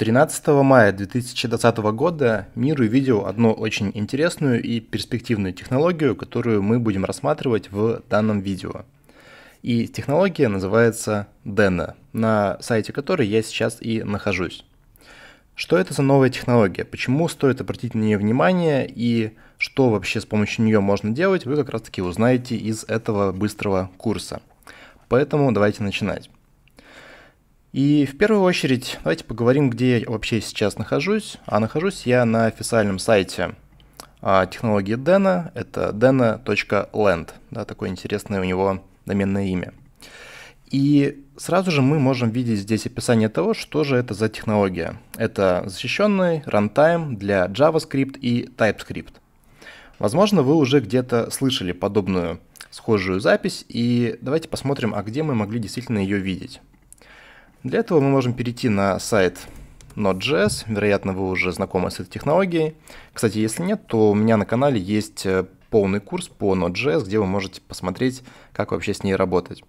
13 мая 2020 года мир увидел одну очень интересную и перспективную технологию, которую мы будем рассматривать в данном видео. И технология называется Dena, на сайте которой я сейчас и нахожусь. Что это за новая технология? Почему стоит обратить на нее внимание и что вообще с помощью нее можно делать, вы как раз таки узнаете из этого быстрого курса. Поэтому давайте начинать. И в первую очередь давайте поговорим, где я вообще сейчас нахожусь. А нахожусь я на официальном сайте а, технологии Dena. Это dena.land. Да, такое интересное у него доменное имя. И сразу же мы можем видеть здесь описание того, что же это за технология. Это защищенный runtime для JavaScript и TypeScript. Возможно, вы уже где-то слышали подобную схожую запись, и давайте посмотрим, а где мы могли действительно ее видеть. Для этого мы можем перейти на сайт Node.js, вероятно, вы уже знакомы с этой технологией. Кстати, если нет, то у меня на канале есть э, полный курс по Node.js, где вы можете посмотреть, как вообще с ней работать.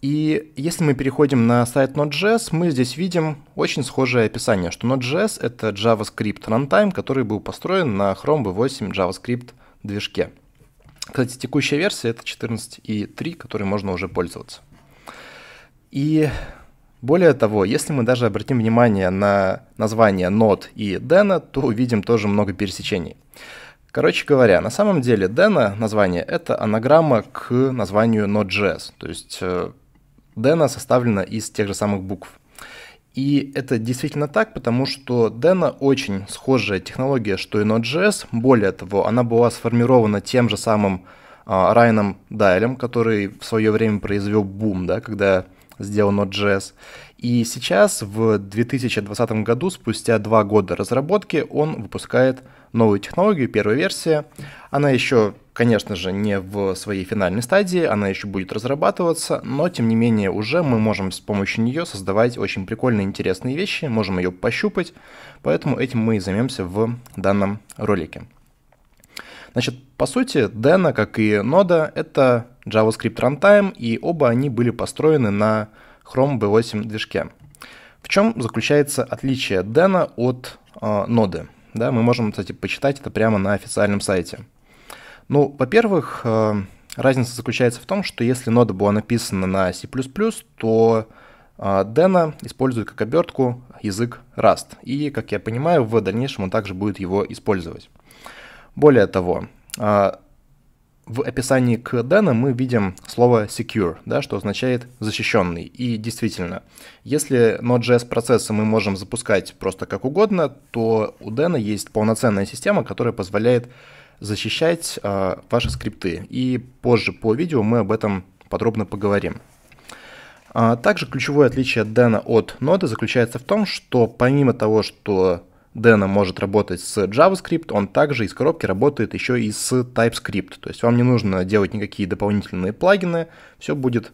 И если мы переходим на сайт Node.js, мы здесь видим очень схожее описание, что Node.js — это JavaScript runtime, который был построен на Chrome V8 JavaScript движке. Кстати, текущая версия — это 14.3, которой можно уже пользоваться. И более того, если мы даже обратим внимание на название Node и Dena, то увидим тоже много пересечений. Короче говоря, на самом деле Dena название — это анаграмма к названию Node.js, то есть Dena составлена из тех же самых букв. И это действительно так, потому что Dena очень схожая технология, что и Node.js. Более того, она была сформирована тем же самым Райаном Дайлем, который в свое время произвел бум, да, когда сделал Node.js. И сейчас, в 2020 году, спустя два года разработки, он выпускает новую технологию, первая версия. Она еще, конечно же, не в своей финальной стадии, она еще будет разрабатываться, но, тем не менее, уже мы можем с помощью нее создавать очень прикольные, интересные вещи, можем ее пощупать, поэтому этим мы и займемся в данном ролике. Значит, по сути, Dena, как и Node, это JavaScript Runtime, и оба они были построены на Chrome V8 движке. В чем заключается отличие Dena от э, Node? Да, мы можем, кстати, почитать это прямо на официальном сайте. Ну, во-первых, э, разница заключается в том, что если Node была написана на C++, то э, Dena использует как обертку язык Rust. И, как я понимаю, в дальнейшем он также будет его использовать. Более того, а, в описании к Deno мы видим слово secure, да, что означает защищенный. И действительно, если Node.js процессы мы можем запускать просто как угодно, то у Deno есть полноценная система, которая позволяет защищать э, ваши скрипты. И позже по видео мы об этом подробно поговорим. А также ключевое отличие Deno от Node заключается в том, что помимо того, что Deno может работать с JavaScript, он также из коробки работает еще и с TypeScript. То есть вам не нужно делать никакие дополнительные плагины, все будет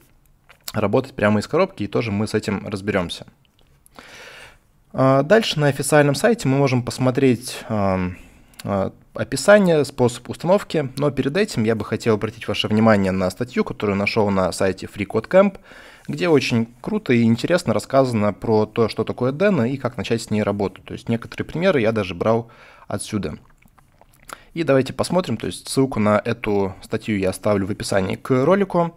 работать прямо из коробки, и тоже мы с этим разберемся. А, дальше на официальном сайте мы можем посмотреть а, описание, способ установки, но перед этим я бы хотел обратить ваше внимание на статью, которую нашел на сайте FreeCodeCamp, где очень круто и интересно рассказано про то, что такое Deno и как начать с ней работу. То есть некоторые примеры я даже брал отсюда. И давайте посмотрим, то есть ссылку на эту статью я оставлю в описании к ролику.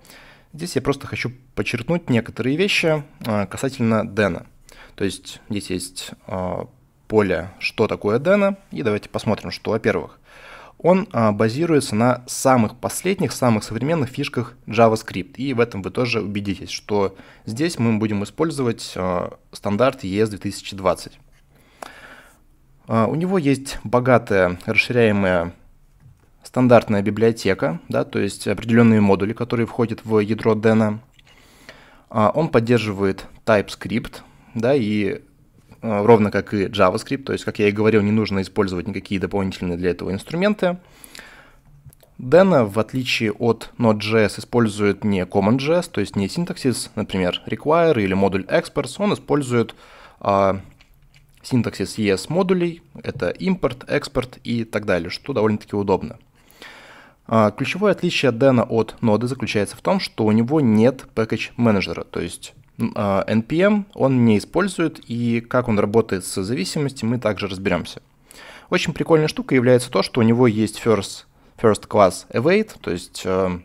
Здесь я просто хочу подчеркнуть некоторые вещи а, касательно Deno. То есть здесь есть а, поле, что такое Deno, и давайте посмотрим, что, во-первых, он а, базируется на самых последних, самых современных фишках JavaScript. И в этом вы тоже убедитесь, что здесь мы будем использовать а, стандарт ES 2020. А, у него есть богатая расширяемая стандартная библиотека, да, то есть определенные модули, которые входят в ядро Deno. А, он поддерживает TypeScript, да, и ровно как и JavaScript, то есть, как я и говорил, не нужно использовать никакие дополнительные для этого инструменты. Deno, в отличие от Node.js, использует не CommonJS, то есть не синтаксис, например, require или модуль exports, он использует а, синтаксис ES модулей, это import, export и так далее, что довольно-таки удобно. А, ключевое отличие Deno от Node заключается в том, что у него нет package менеджера, то есть NPM он не использует, и как он работает с зависимостью, мы также разберемся. Очень прикольная штука является то, что у него есть first, first class await, то есть э,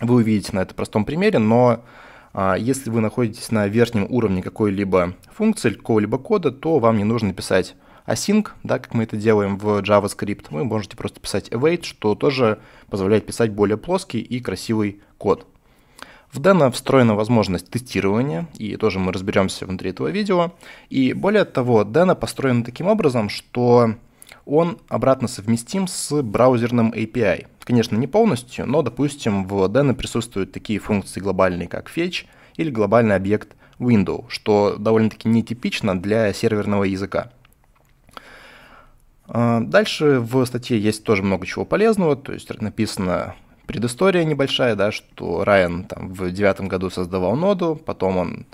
вы увидите на этом простом примере, но э, если вы находитесь на верхнем уровне какой-либо функции, какого-либо кода, то вам не нужно писать async, да, как мы это делаем в JavaScript. Вы можете просто писать await, что тоже позволяет писать более плоский и красивый код. В Deno встроена возможность тестирования, и тоже мы разберемся внутри этого видео. И более того, Deno построен таким образом, что он обратно совместим с браузерным API. Конечно, не полностью, но, допустим, в Deno присутствуют такие функции глобальные, как fetch или глобальный объект window, что довольно-таки нетипично для серверного языка. А, дальше в статье есть тоже много чего полезного, то есть написано предыстория небольшая, да, что Райан там в девятом году создавал ноду, потом он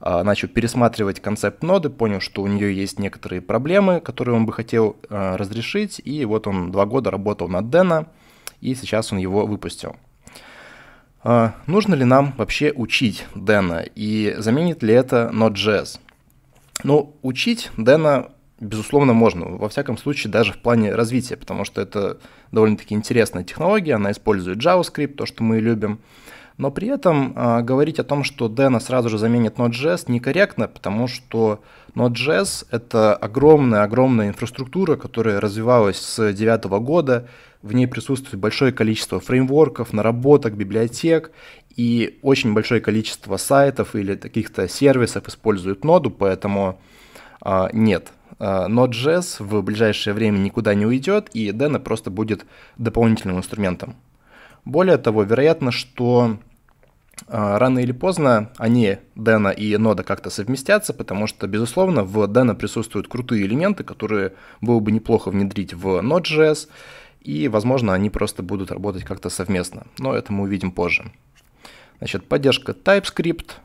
э, начал пересматривать концепт ноды, понял, что у нее есть некоторые проблемы, которые он бы хотел э, разрешить, и вот он два года работал над Дэна, и сейчас он его выпустил. Э, нужно ли нам вообще учить Дэна, и заменит ли это Node.js? Ну, учить Дэна безусловно, можно. Во всяком случае, даже в плане развития, потому что это довольно-таки интересная технология, она использует JavaScript, то, что мы любим. Но при этом э, говорить о том, что Deno сразу же заменит Node.js, некорректно, потому что Node.js — это огромная-огромная инфраструктура, которая развивалась с 2009 года, в ней присутствует большое количество фреймворков, наработок, библиотек, и очень большое количество сайтов или каких-то сервисов используют ноду, поэтому э, нет, Node.js в ближайшее время никуда не уйдет, и Deno просто будет дополнительным инструментом. Более того, вероятно, что а, рано или поздно они, Deno и Node, как-то совместятся, потому что, безусловно, в Deno присутствуют крутые элементы, которые было бы неплохо внедрить в Node.js, и, возможно, они просто будут работать как-то совместно. Но это мы увидим позже. Значит, поддержка TypeScript –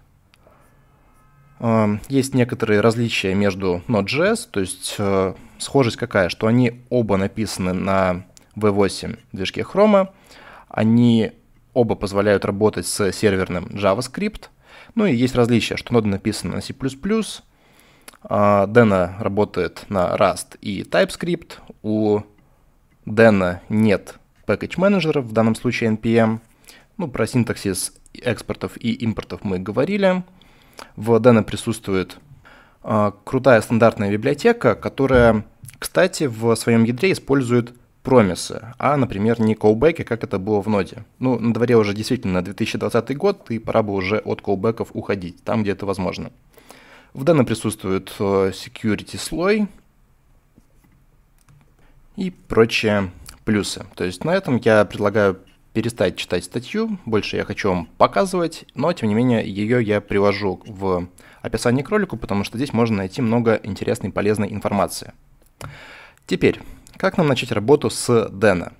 есть некоторые различия между Node.js, то есть э, схожесть какая, что они оба написаны на V8 движке Chrome, они оба позволяют работать с серверным JavaScript, ну и есть различия, что Node написано на C++, а Deno работает на Rust и TypeScript, у Deno нет package менеджеров, в данном случае NPM, ну про синтаксис экспортов и импортов мы говорили, в Deno присутствует э, крутая стандартная библиотека, которая, кстати, в своем ядре использует промисы, а, например, не callback, как это было в ноде. Ну, на дворе уже действительно 2020 год, и пора бы уже от callback'ов уходить, там, где это возможно. В Deno присутствует э, security слой и прочие плюсы. То есть на этом я предлагаю перестать читать статью, больше я хочу вам показывать, но тем не менее ее я привожу в описании к ролику, потому что здесь можно найти много интересной полезной информации. Теперь, как нам начать работу с Deno?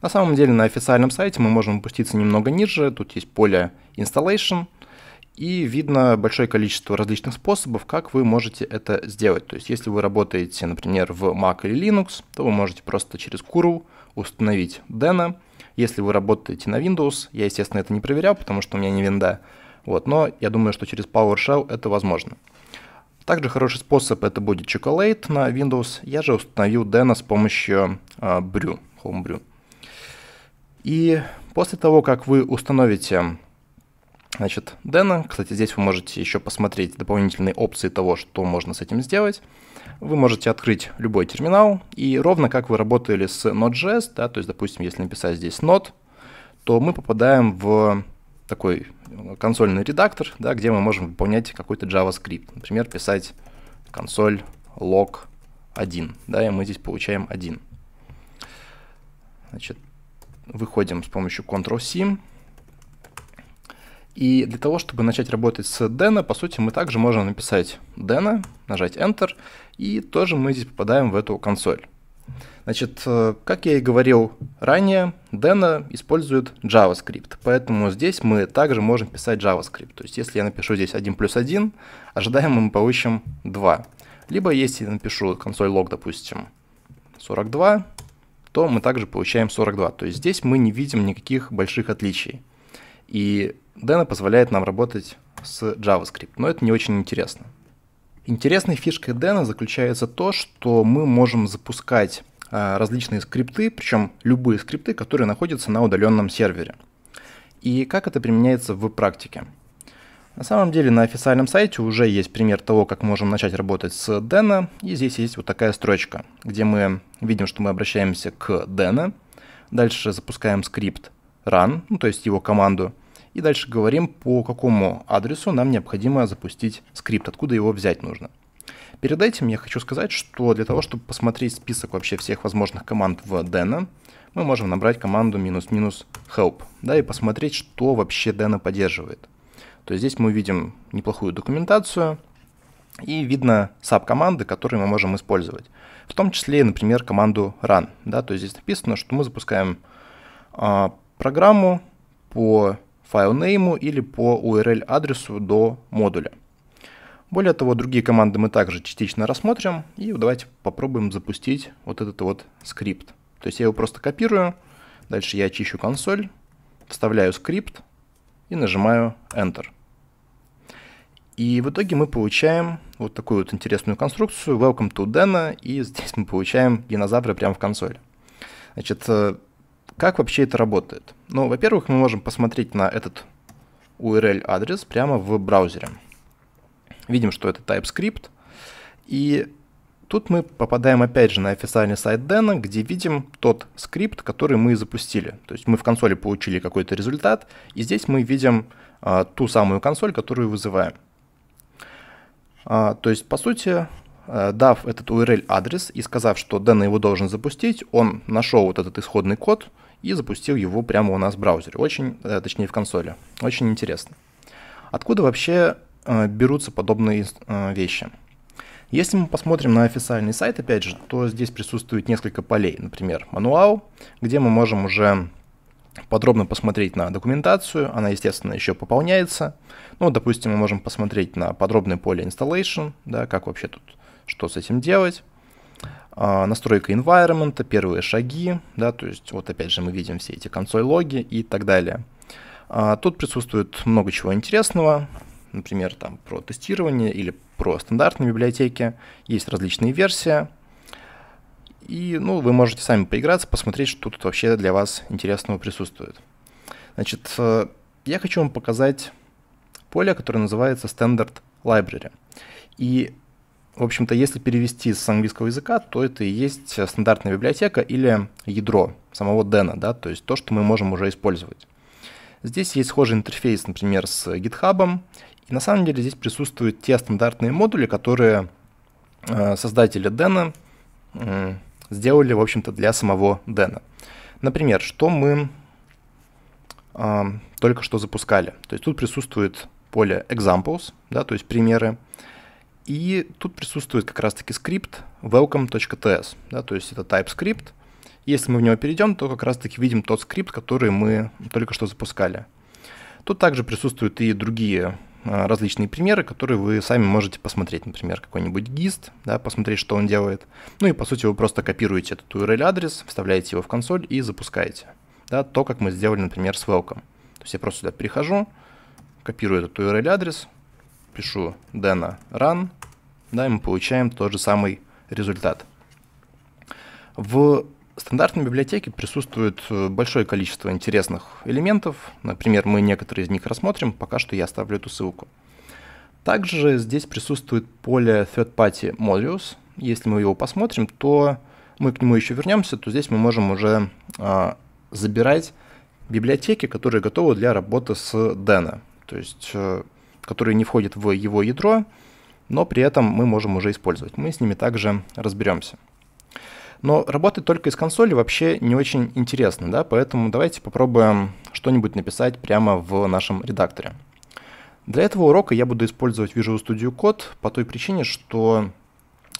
На самом деле на официальном сайте мы можем опуститься немного ниже, тут есть поле Installation, и видно большое количество различных способов, как вы можете это сделать. То есть если вы работаете, например, в Mac или Linux, то вы можете просто через curl установить Deno, если вы работаете на Windows, я, естественно, это не проверял, потому что у меня не винда, вот, но я думаю, что через PowerShell это возможно. Также хороший способ это будет Chocolate на Windows. Я же установил Deno с помощью э, Brew, Homebrew. И после того, как вы установите значит, Deno, кстати, здесь вы можете еще посмотреть дополнительные опции того, что можно с этим сделать вы можете открыть любой терминал, и ровно как вы работали с Node.js, да, то есть, допустим, если написать здесь Node, то мы попадаем в такой консольный редактор, да, где мы можем выполнять какой-то JavaScript. Например, писать консоль log 1, да, и мы здесь получаем 1. Значит, выходим с помощью Ctrl-C, и для того, чтобы начать работать с Deno, по сути, мы также можем написать Deno, нажать Enter, и тоже мы здесь попадаем в эту консоль. Значит, э, как я и говорил ранее, Deno использует JavaScript, поэтому здесь мы также можем писать JavaScript. То есть, если я напишу здесь 1 плюс 1, ожидаемо мы получим 2. Либо если я напишу консоль log, допустим, 42, то мы также получаем 42. То есть здесь мы не видим никаких больших отличий. И Deno позволяет нам работать с JavaScript, но это не очень интересно. Интересной фишкой Deno заключается то, что мы можем запускать а, различные скрипты, причем любые скрипты, которые находятся на удаленном сервере. И как это применяется в практике? На самом деле на официальном сайте уже есть пример того, как можем начать работать с Deno, и здесь есть вот такая строчка, где мы видим, что мы обращаемся к Deno, дальше запускаем скрипт run, ну, то есть его команду, и дальше говорим, по какому адресу нам необходимо запустить скрипт, откуда его взять нужно. Перед этим я хочу сказать, что для того, чтобы посмотреть список вообще всех возможных команд в Deno, мы можем набрать команду минус-минус help, да, и посмотреть, что вообще Deno поддерживает. То есть здесь мы видим неплохую документацию и видно саб-команды, которые мы можем использовать. В том числе, например, команду run. Да, то есть здесь написано, что мы запускаем а, программу по файлнейму или по URL адресу до модуля. Более того, другие команды мы также частично рассмотрим. И давайте попробуем запустить вот этот вот скрипт. То есть я его просто копирую, дальше я очищу консоль, вставляю скрипт, и нажимаю Enter. И в итоге мы получаем вот такую вот интересную конструкцию Welcome to Deno, и здесь мы получаем динозавра прямо в консоли. Значит, э, как вообще это работает? Ну, во-первых, мы можем посмотреть на этот URL-адрес прямо в браузере. Видим, что это TypeScript, и Тут мы попадаем опять же на официальный сайт Deno, где видим тот скрипт, который мы запустили. То есть мы в консоли получили какой-то результат, и здесь мы видим а, ту самую консоль, которую вызываем. А, то есть, по сути, а, дав этот URL-адрес и сказав, что Deno его должен запустить, он нашел вот этот исходный код и запустил его прямо у нас в браузере, очень, э, точнее в консоли. Очень интересно. Откуда вообще э, берутся подобные э, вещи? Если мы посмотрим на официальный сайт, опять же, то здесь присутствует несколько полей. Например, мануал, где мы можем уже подробно посмотреть на документацию. Она, естественно, еще пополняется. Ну, допустим, мы можем посмотреть на подробное поле installation, да, как вообще тут, что с этим делать. А, настройка environment, первые шаги, да, то есть вот опять же мы видим все эти консоль-логи и так далее. А, тут присутствует много чего интересного например, там про тестирование или про стандартные библиотеки. Есть различные версии. И ну, вы можете сами поиграться, посмотреть, что тут вообще для вас интересного присутствует. Значит, э, я хочу вам показать поле, которое называется Standard Library. И, в общем-то, если перевести с английского языка, то это и есть стандартная библиотека или ядро самого Deno, да, то есть то, что мы можем уже использовать. Здесь есть схожий интерфейс, например, с GitHub, и на самом деле здесь присутствуют те стандартные модули, которые э, создатели Дэна э, сделали, в общем-то, для самого Дэна. Например, что мы э, только что запускали. То есть тут присутствует поле examples, да, то есть примеры. И тут присутствует как раз-таки скрипт welcome.ts, да, то есть это TypeScript. Если мы в него перейдем, то как раз-таки видим тот скрипт, который мы только что запускали. Тут также присутствуют и другие а, различные примеры, которые вы сами можете посмотреть. Например, какой-нибудь GIST, да, посмотреть, что он делает. Ну и, по сути, вы просто копируете этот URL-адрес, вставляете его в консоль и запускаете. Да, то, как мы сделали, например, с Welcome. То есть я просто сюда перехожу, копирую этот URL-адрес, пишу deno run, да, и мы получаем тот же самый результат. В стандартной библиотеке присутствует э, большое количество интересных элементов. Например, мы некоторые из них рассмотрим, пока что я оставлю эту ссылку. Также здесь присутствует поле Third Party Modules. Если мы его посмотрим, то мы к нему еще вернемся, то здесь мы можем уже а, забирать библиотеки, которые готовы для работы с Deno, то есть а, которые не входят в его ядро, но при этом мы можем уже использовать. Мы с ними также разберемся. Но работать только из консоли вообще не очень интересно, да, поэтому давайте попробуем что-нибудь написать прямо в нашем редакторе. Для этого урока я буду использовать Visual Studio Code по той причине, что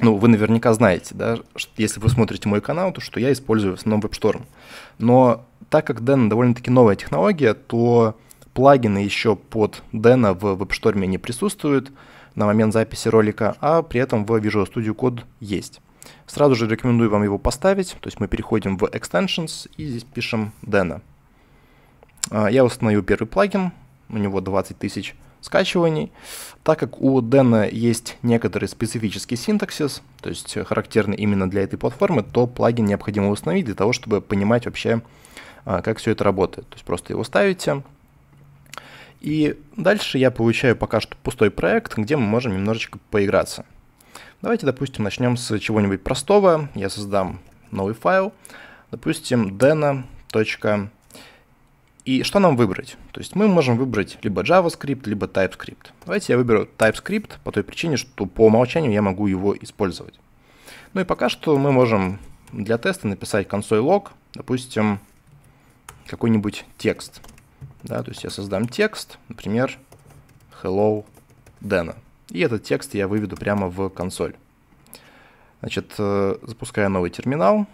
ну, вы наверняка знаете, да, что если вы смотрите мой канал, то что я использую в основном WebStorm. Но так как Deno довольно-таки новая технология, то плагины еще под Deno в WebStorm не присутствуют на момент записи ролика, а при этом в Visual Studio Code есть. Сразу же рекомендую вам его поставить, то есть мы переходим в Extensions и здесь пишем Deno. А, я установил первый плагин, у него 20 тысяч скачиваний. Так как у Дэна есть некоторый специфический синтаксис, то есть характерный именно для этой платформы, то плагин необходимо установить для того, чтобы понимать вообще, а, как все это работает. То есть просто его ставите. И дальше я получаю пока что пустой проект, где мы можем немножечко поиграться. Давайте, допустим, начнем с чего-нибудь простого. Я создам новый файл, допустим, dena. И что нам выбрать? То есть мы можем выбрать либо JavaScript, либо TypeScript. Давайте я выберу TypeScript по той причине, что по умолчанию я могу его использовать. Ну и пока что мы можем для теста написать консоль log, допустим, какой-нибудь текст. Да, то есть я создам текст, например, hello Dana. И этот текст я выведу прямо в консоль. Значит, э, запускаю новый терминал.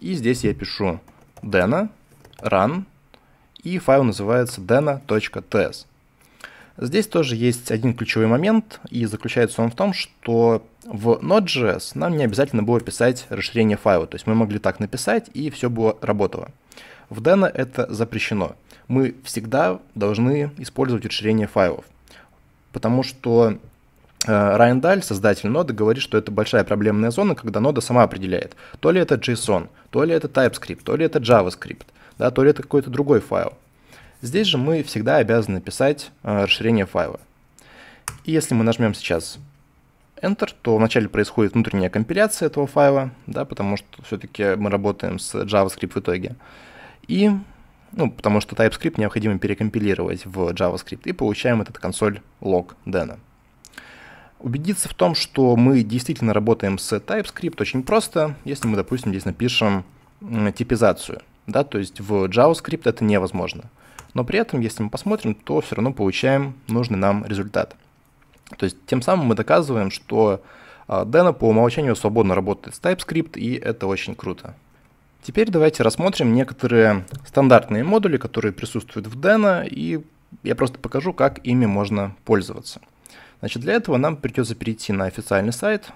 И здесь я пишу dana run и файл называется deno.ts. Здесь тоже есть один ключевой момент, и заключается он в том, что в Node.js нам не обязательно было писать расширение файла, то есть мы могли так написать, и все было работало. В Deno это запрещено. Мы всегда должны использовать расширение файлов, потому что э, Райан Даль, создатель ноды, говорит, что это большая проблемная зона, когда нода сама определяет, то ли это JSON, то ли это TypeScript, то ли это JavaScript да, то ли это какой-то другой файл. Здесь же мы всегда обязаны писать э, расширение файла. И если мы нажмем сейчас Enter, то вначале происходит внутренняя компиляция этого файла, да, потому что все-таки мы работаем с JavaScript в итоге. И, ну, потому что TypeScript необходимо перекомпилировать в JavaScript, и получаем этот консоль log Dena. Убедиться в том, что мы действительно работаем с TypeScript очень просто, если мы, допустим, здесь напишем типизацию да, то есть в JavaScript это невозможно. Но при этом, если мы посмотрим, то все равно получаем нужный нам результат. То есть тем самым мы доказываем, что а, по умолчанию свободно работает с TypeScript, и это очень круто. Теперь давайте рассмотрим некоторые стандартные модули, которые присутствуют в Deno, и я просто покажу, как ими можно пользоваться. Значит, для этого нам придется перейти на официальный сайт,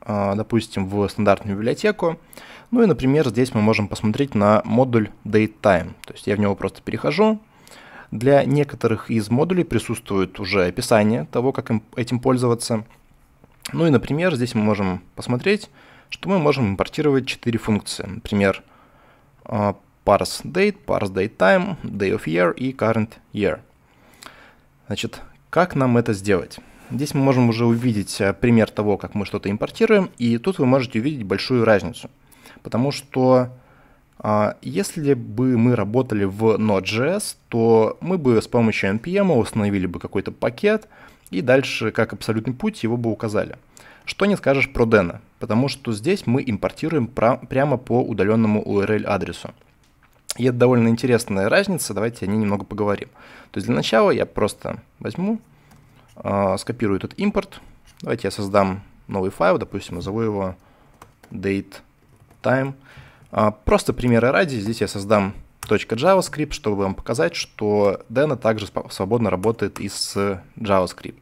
а, допустим, в стандартную библиотеку, ну и, например, здесь мы можем посмотреть на модуль DateTime. То есть я в него просто перехожу. Для некоторых из модулей присутствует уже описание того, как им, этим пользоваться. Ну и, например, здесь мы можем посмотреть, что мы можем импортировать четыре функции. Например, а, parse date, parse date time, day of year и current year. Значит, как нам это сделать? Здесь мы можем уже увидеть а, пример того, как мы что-то импортируем, и тут вы можете увидеть большую разницу – потому что а, если бы мы работали в Node.js, то мы бы с помощью npm установили бы какой-то пакет и дальше, как абсолютный путь, его бы указали. Что не скажешь про Deno, потому что здесь мы импортируем прямо по удаленному URL адресу. И это довольно интересная разница, давайте о ней немного поговорим. То есть для начала я просто возьму, э, скопирую этот импорт. Давайте я создам новый файл, допустим, назову его date time. А, просто примеры ради, здесь я создам .javascript, чтобы вам показать, что Deno также свободно работает и с JavaScript.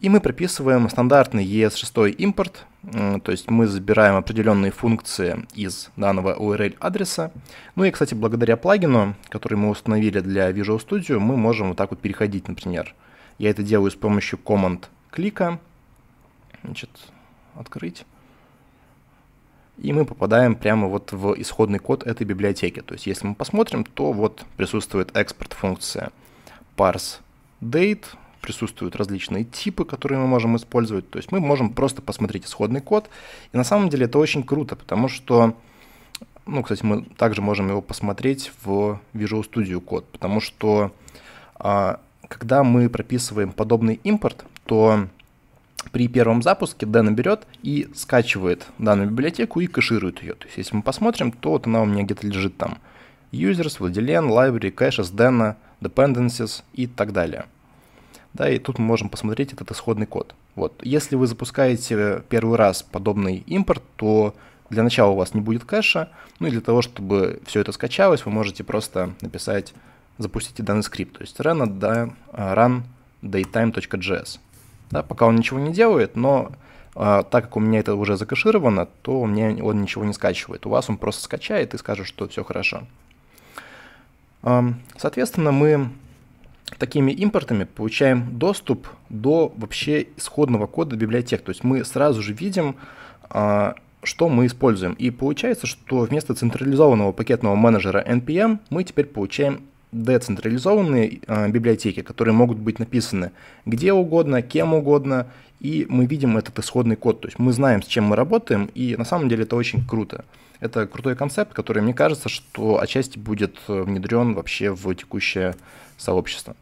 И мы прописываем стандартный ES6 импорт, то есть мы забираем определенные функции из данного URL адреса. Ну и, кстати, благодаря плагину, который мы установили для Visual Studio, мы можем вот так вот переходить, например. Я это делаю с помощью команд клика. Значит, открыть и мы попадаем прямо вот в исходный код этой библиотеки. То есть если мы посмотрим, то вот присутствует экспорт функция parse date, присутствуют различные типы, которые мы можем использовать. То есть мы можем просто посмотреть исходный код. И на самом деле это очень круто, потому что, ну, кстати, мы также можем его посмотреть в Visual Studio код, потому что а, когда мы прописываем подобный импорт, то при первом запуске Deno берет и скачивает данную библиотеку и кэширует ее. То есть, если мы посмотрим, то вот она у меня где-то лежит там. Users, Vladilene, Library, Caches, Deno, Dependencies и так далее. Да, и тут мы можем посмотреть этот исходный код. Вот. Если вы запускаете первый раз подобный импорт, то для начала у вас не будет кэша, ну и для того, чтобы все это скачалось, вы можете просто написать, запустите данный скрипт, то есть run, да, run datetime.js. Да, пока он ничего не делает, но а, так как у меня это уже закэшировано, то у меня он ничего не скачивает. У вас он просто скачает и скажет, что все хорошо. А, соответственно, мы такими импортами получаем доступ до вообще исходного кода библиотек. То есть мы сразу же видим, а, что мы используем. И получается, что вместо централизованного пакетного менеджера NPM мы теперь получаем децентрализованные э, библиотеки, которые могут быть написаны где угодно, кем угодно, и мы видим этот исходный код. То есть мы знаем, с чем мы работаем, и на самом деле это очень круто. Это крутой концепт, который, мне кажется, что отчасти будет внедрен вообще в текущее сообщество.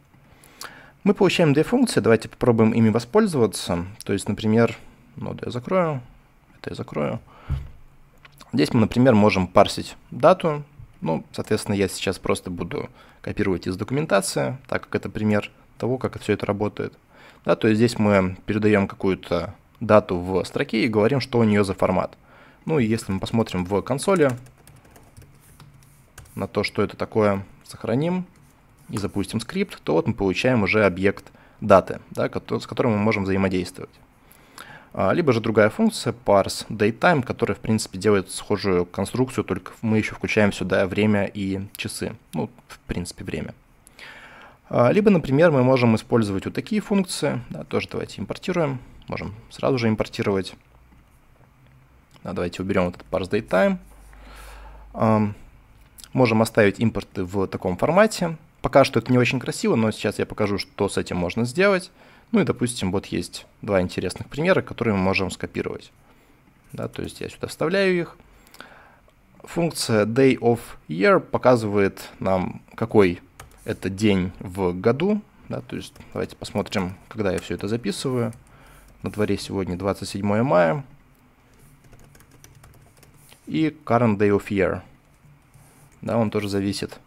Мы получаем две функции, давайте попробуем ими воспользоваться. То есть, например, ноду я закрою, это я закрою. Здесь мы, например, можем парсить дату. Ну, соответственно, я сейчас просто буду копировать из документации, так как это пример того, как все это работает. Да, то есть здесь мы передаем какую-то дату в строке и говорим, что у нее за формат. Ну и если мы посмотрим в консоли на то, что это такое, сохраним и запустим скрипт, то вот мы получаем уже объект даты, да, с которым мы можем взаимодействовать. А, либо же другая функция parse datetime, которая в принципе делает схожую конструкцию, только мы еще включаем сюда время и часы. Ну, в принципе, время. А, либо, например, мы можем использовать вот такие функции. Да, тоже давайте импортируем. Можем сразу же импортировать. Да, давайте уберем этот parse datetime. Можем оставить импорты в таком формате. Пока что это не очень красиво, но сейчас я покажу, что с этим можно сделать. Ну и, допустим, вот есть два интересных примера, которые мы можем скопировать. Да, то есть я сюда вставляю их. Функция day of year показывает нам, какой это день в году. Да, то есть давайте посмотрим, когда я все это записываю. На дворе сегодня 27 мая. И current day of year. Да, он тоже зависит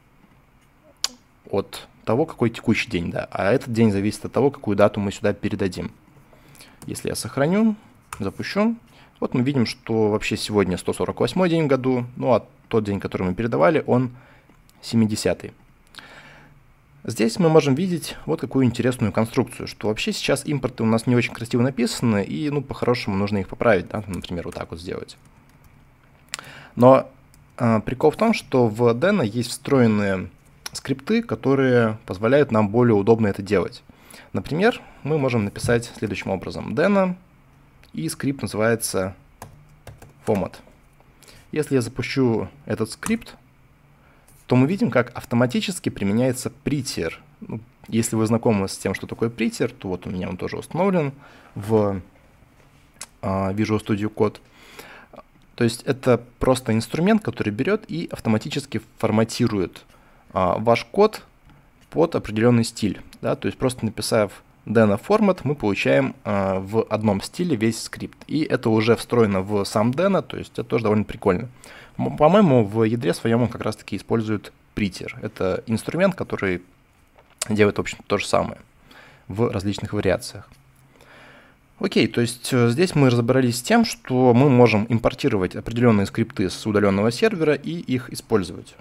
от того, какой текущий день, да. А этот день зависит от того, какую дату мы сюда передадим. Если я сохраню, запущу, вот мы видим, что вообще сегодня 148 день в году, ну а тот день, который мы передавали, он 70 -й. Здесь мы можем видеть вот какую интересную конструкцию, что вообще сейчас импорты у нас не очень красиво написаны, и ну по-хорошему нужно их поправить, да, например, вот так вот сделать. Но э, прикол в том, что в Deno есть встроенные скрипты, которые позволяют нам более удобно это делать. Например, мы можем написать следующим образом. Deno, и скрипт называется format. Если я запущу этот скрипт, то мы видим, как автоматически применяется prettier. Ну, если вы знакомы с тем, что такое prettier, то вот у меня он тоже установлен в uh, Visual Studio Code. То есть это просто инструмент, который берет и автоматически форматирует а, ваш код под определенный стиль. Да? То есть просто написав Deno формат, мы получаем а, в одном стиле весь скрипт. И это уже встроено в сам Deno, то есть это тоже довольно прикольно. По-моему, в ядре своем он как раз-таки использует Prettier. Это инструмент, который делает, в общем то же самое в различных вариациях. Окей, то есть э, здесь мы разобрались с тем, что мы можем импортировать определенные скрипты с удаленного сервера и их использовать.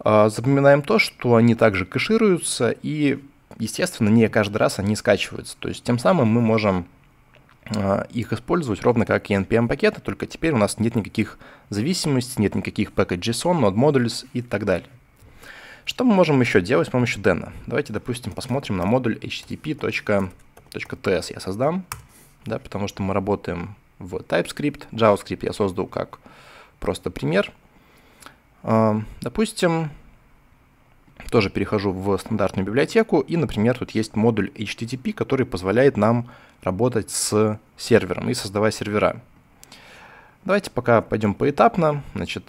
А, запоминаем то, что они также кэшируются и, естественно, не каждый раз они скачиваются. То есть тем самым мы можем а, их использовать ровно как и NPM-пакеты, только теперь у нас нет никаких зависимостей, нет никаких package.json, node modules и так далее. Что мы можем еще делать с помощью Deno? Давайте, допустим, посмотрим на модуль http.ts я создам, да, потому что мы работаем в TypeScript. JavaScript я создал как просто пример – а, допустим, тоже перехожу в стандартную библиотеку, и, например, тут есть модуль HTTP, который позволяет нам работать с сервером и создавать сервера. Давайте пока пойдем поэтапно. Значит,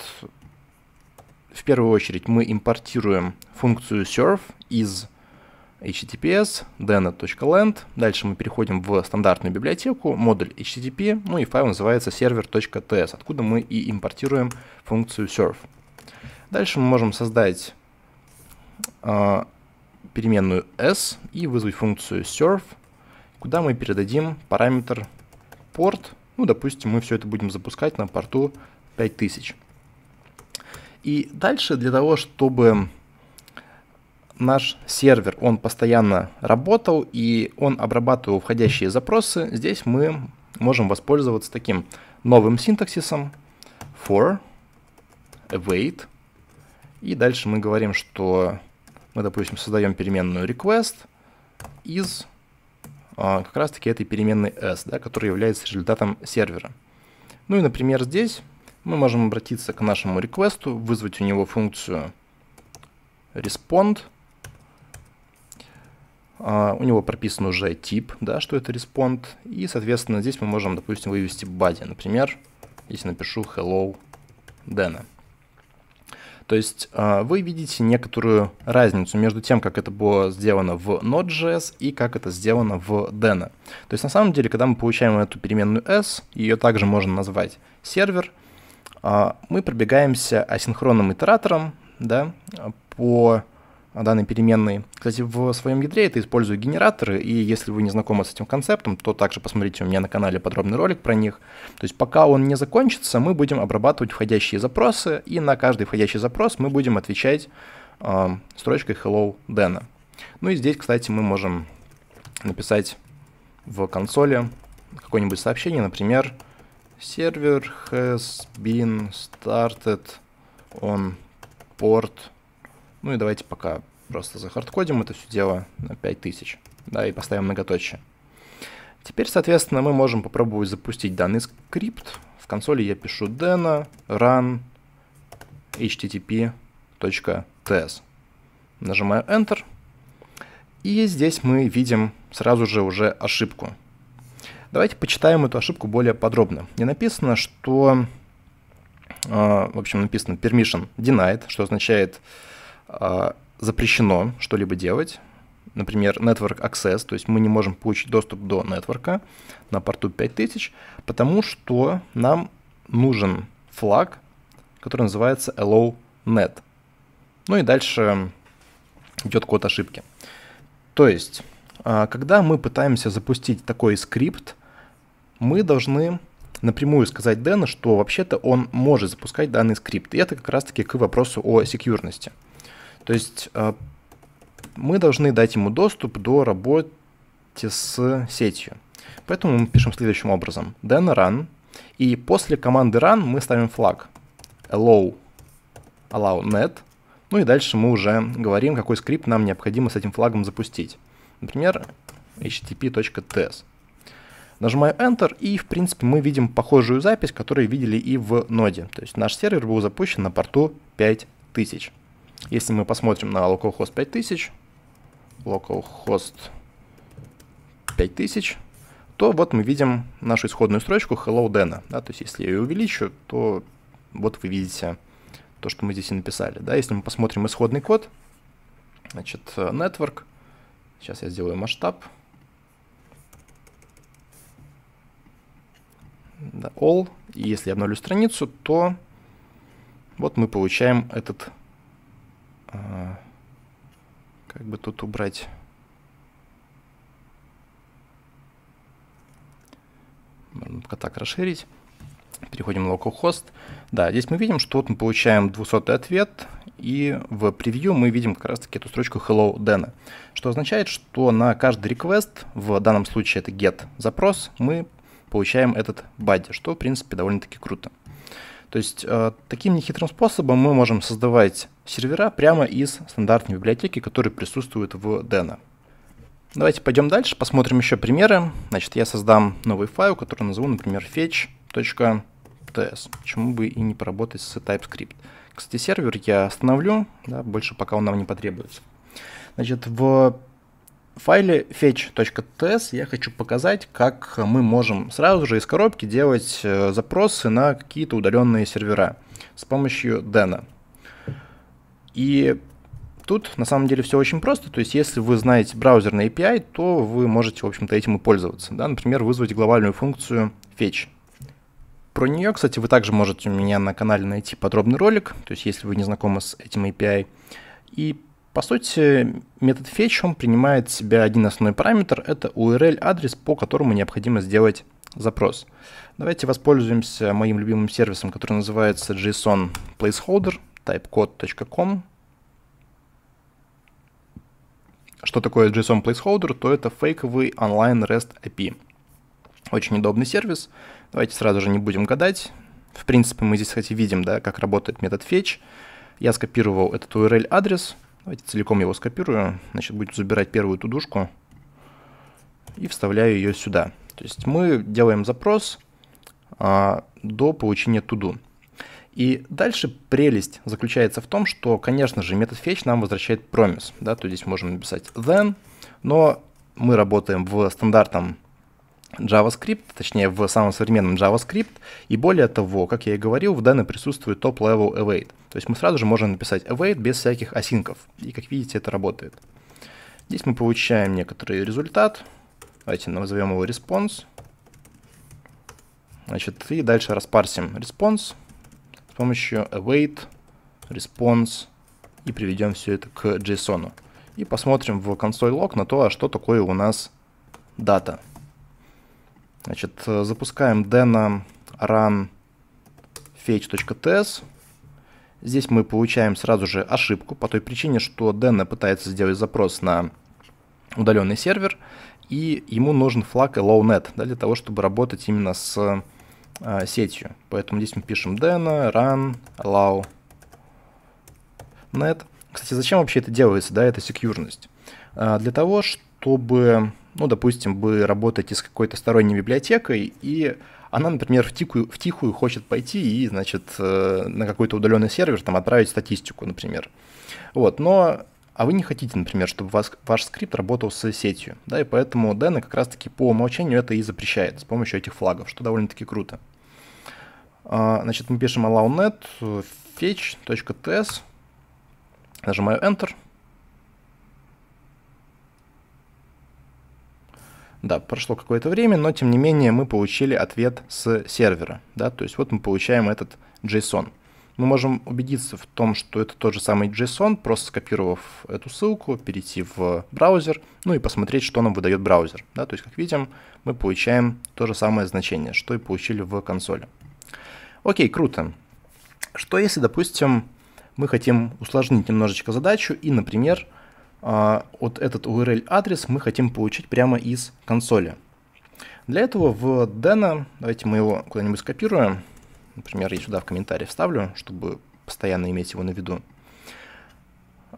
в первую очередь мы импортируем функцию serve из https deno.land. Дальше мы переходим в стандартную библиотеку, модуль http, ну и файл называется server.ts, откуда мы и импортируем функцию serve. Дальше мы можем создать э, переменную s и вызвать функцию serve, куда мы передадим параметр порт. Ну, допустим, мы все это будем запускать на порту 5000. И дальше для того, чтобы наш сервер, он постоянно работал и он обрабатывал входящие запросы, здесь мы можем воспользоваться таким новым синтаксисом for await и дальше мы говорим, что мы, допустим, создаем переменную request из а, как раз-таки этой переменной s, да, которая является результатом сервера. Ну и, например, здесь мы можем обратиться к нашему реквесту, вызвать у него функцию respond. Uh, у него прописан уже тип, да, что это respond. И, соответственно, здесь мы можем, допустим, вывести body. Например, если напишу hello Dana. То есть uh, вы видите некоторую разницу между тем, как это было сделано в Node.js и как это сделано в Dana. То есть на самом деле, когда мы получаем эту переменную s, ее также можно назвать сервер, uh, мы пробегаемся асинхронным итератором да, по данной переменной. Кстати, в своем ядре это использую генераторы, и если вы не знакомы с этим концептом, то также посмотрите у меня на канале подробный ролик про них. То есть пока он не закончится, мы будем обрабатывать входящие запросы, и на каждый входящий запрос мы будем отвечать э, строчкой hello Dana. Ну и здесь, кстати, мы можем написать в консоли какое-нибудь сообщение, например, сервер has been started on port ну и давайте пока просто захардкодим это все дело на 5000, да, и поставим многоточие. Теперь, соответственно, мы можем попробовать запустить данный скрипт. В консоли я пишу deno run http.ts. Нажимаю Enter. И здесь мы видим сразу же уже ошибку. Давайте почитаем эту ошибку более подробно. Не написано, что... Э, в общем, написано permission denied, что означает, запрещено что-либо делать, например, Network Access, то есть мы не можем получить доступ до нетворка на порту 5000, потому что нам нужен флаг, который называется allow net. Ну и дальше идет код ошибки. То есть, а, когда мы пытаемся запустить такой скрипт, мы должны напрямую сказать Дэну, что вообще-то он может запускать данный скрипт. И это как раз-таки к вопросу о секьюрности. То есть э, мы должны дать ему доступ до работы с сетью. Поэтому мы пишем следующим образом. then run, и после команды run мы ставим флаг allow, allow net, ну и дальше мы уже говорим, какой скрипт нам необходимо с этим флагом запустить. Например, http.ts. Нажимаю Enter, и, в принципе, мы видим похожую запись, которую видели и в ноде. То есть наш сервер был запущен на порту 5000. Если мы посмотрим на localhost 5000, localhost 5000, то вот мы видим нашу исходную строчку hello Dana. Да, то есть если я ее увеличу, то вот вы видите то, что мы здесь и написали. Да, если мы посмотрим исходный код, значит, network, сейчас я сделаю масштаб, all, и если я обновлю страницу, то вот мы получаем этот а, как бы тут убрать можно пока так расширить. Переходим в localhost. Да, здесь мы видим, что вот мы получаем 200 ответ, и в превью мы видим как раз-таки эту строчку hello Dana, что означает, что на каждый request, в данном случае это get запрос, мы получаем этот body, что в принципе довольно-таки круто. То есть э, таким нехитрым способом мы можем создавать сервера прямо из стандартной библиотеки, которые присутствуют в Deno. Давайте пойдем дальше, посмотрим еще примеры. Значит, я создам новый файл, который назову, например, fetch.ts. Почему бы и не поработать с TypeScript. Кстати, сервер я остановлю, да, больше пока он нам не потребуется. Значит, в файле fetch.ts я хочу показать, как мы можем сразу же из коробки делать э, запросы на какие-то удаленные сервера с помощью Dena. И тут на самом деле все очень просто. То есть если вы знаете браузерный API, то вы можете, в общем-то, этим и пользоваться. Да? Например, вызвать глобальную функцию fetch. Про нее, кстати, вы также можете у меня на канале найти подробный ролик, то есть если вы не знакомы с этим API. И по сути, метод fetch он принимает в себя один основной параметр, это URL-адрес, по которому необходимо сделать запрос. Давайте воспользуемся моим любимым сервисом, который называется JSON Placeholder, typecode.com. Что такое JSON Placeholder? То это фейковый онлайн REST API. Очень удобный сервис. Давайте сразу же не будем гадать. В принципе, мы здесь, кстати, видим, да, как работает метод fetch. Я скопировал этот URL-адрес, Давайте целиком его скопирую. Значит, будет забирать первую тудушку и вставляю ее сюда. То есть мы делаем запрос а, до получения туду. И дальше прелесть заключается в том, что, конечно же, метод fetch нам возвращает promise. Да, то здесь можем написать then, но мы работаем в стандартном JavaScript, точнее в самом современном JavaScript, и более того, как я и говорил, в данной присутствует top-level await. То есть мы сразу же можем написать await без всяких осинков, и как видите, это работает. Здесь мы получаем некоторый результат, давайте назовем его response, значит, и дальше распарсим response с помощью await, response, и приведем все это к JSON. И посмотрим в консоль лог на то, а что такое у нас дата. Значит, э, запускаем deno run fetch.ts. Здесь мы получаем сразу же ошибку по той причине, что Deno пытается сделать запрос на удаленный сервер, и ему нужен флаг allownet да, для того, чтобы работать именно с э, сетью. Поэтому здесь мы пишем deno run allow net. Кстати, зачем вообще это делается, да, это секьюрность? А, для того, чтобы ну, допустим, вы работаете с какой-то сторонней библиотекой, и она, например, в тихую, в тихую хочет пойти и, значит, э, на какой-то удаленный сервер там отправить статистику, например. Вот, но а вы не хотите, например, чтобы вас, ваш скрипт работал с сетью, да, и поэтому Deno как раз-таки по умолчанию это и запрещает с помощью этих флагов, что довольно-таки круто. А, значит, мы пишем allownet fetch.ts, нажимаю Enter – Да, прошло какое-то время, но тем не менее мы получили ответ с сервера. Да, то есть вот мы получаем этот JSON. Мы можем убедиться в том, что это тот же самый JSON, просто скопировав эту ссылку, перейти в браузер, ну и посмотреть, что нам выдает браузер. Да, то есть, как видим, мы получаем то же самое значение, что и получили в консоли. Окей, круто. Что если, допустим, мы хотим усложнить немножечко задачу и, например, вот этот URL-адрес мы хотим получить прямо из консоли. Для этого в Deno, давайте мы его куда-нибудь скопируем, например, я сюда в комментарии вставлю, чтобы постоянно иметь его на виду.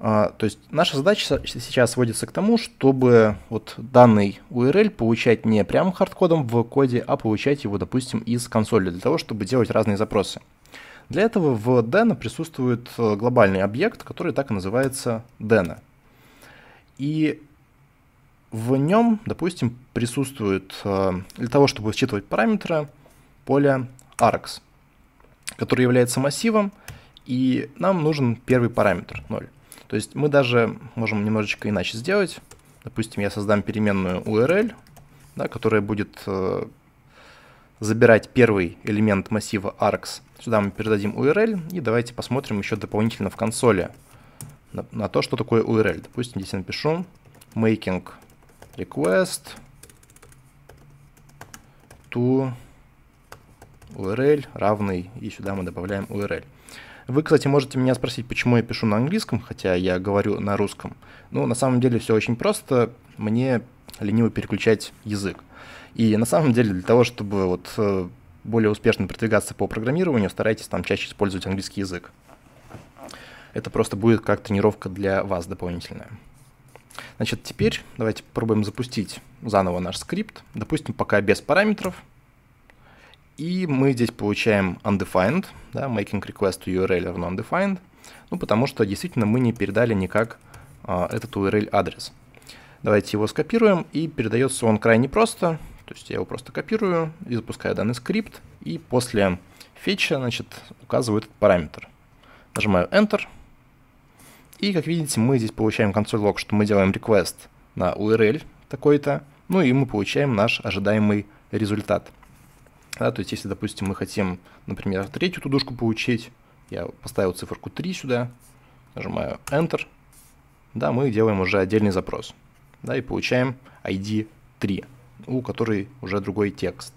А, то есть наша задача сейчас сводится к тому, чтобы вот данный URL получать не прямо хардкодом в коде, а получать его, допустим, из консоли, для того, чтобы делать разные запросы. Для этого в Deno присутствует э, глобальный объект, который так и называется Deno. И в нем, допустим, присутствует э, для того, чтобы считывать параметры, поле args, который является массивом, и нам нужен первый параметр 0. То есть мы даже можем немножечко иначе сделать. Допустим, я создам переменную URL, да, которая будет э, забирать первый элемент массива args. Сюда мы передадим URL, и давайте посмотрим еще дополнительно в консоли, на, то, что такое URL. Допустим, здесь я напишу making request to URL равный, и сюда мы добавляем URL. Вы, кстати, можете меня спросить, почему я пишу на английском, хотя я говорю на русском. Ну, на самом деле все очень просто. Мне лениво переключать язык. И на самом деле для того, чтобы вот э, более успешно продвигаться по программированию, старайтесь там чаще использовать английский язык. Это просто будет как тренировка для вас дополнительная. Значит, теперь давайте попробуем запустить заново наш скрипт. Допустим, пока без параметров. И мы здесь получаем undefined, да, making request to URL равно undefined. Ну, потому что действительно мы не передали никак а, этот URL адрес. Давайте его скопируем, и передается он крайне просто. То есть я его просто копирую и запускаю данный скрипт, и после фетча, значит, указываю этот параметр. Нажимаю Enter, и, как видите, мы здесь получаем консоль лог, что мы делаем request на URL такой-то, ну и мы получаем наш ожидаемый результат. Да, то есть, если, допустим, мы хотим, например, третью тудушку получить, я поставил циферку 3 сюда, нажимаю Enter, да, мы делаем уже отдельный запрос, да, и получаем ID 3, у которой уже другой текст.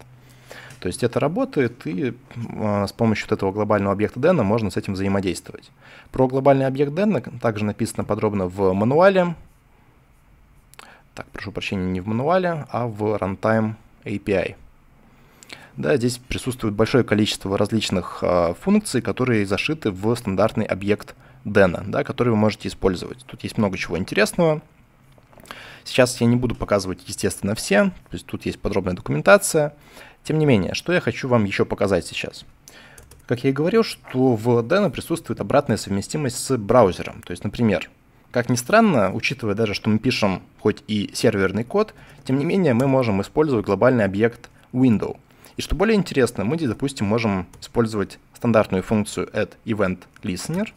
То есть это работает, и а, с помощью вот этого глобального объекта Deno можно с этим взаимодействовать. Про глобальный объект Deno также написано подробно в мануале. Так, прошу прощения, не в мануале, а в Runtime API. Да, здесь присутствует большое количество различных э, функций, которые зашиты в стандартный объект Dena, да, который вы можете использовать. Тут есть много чего интересного. Сейчас я не буду показывать, естественно, все, то есть тут есть подробная документация. Тем не менее, что я хочу вам еще показать сейчас. Как я и говорил, что в Deno присутствует обратная совместимость с браузером. То есть, например, как ни странно, учитывая даже, что мы пишем хоть и серверный код, тем не менее мы можем использовать глобальный объект window. И что более интересно, мы допустим, можем использовать стандартную функцию add event listener.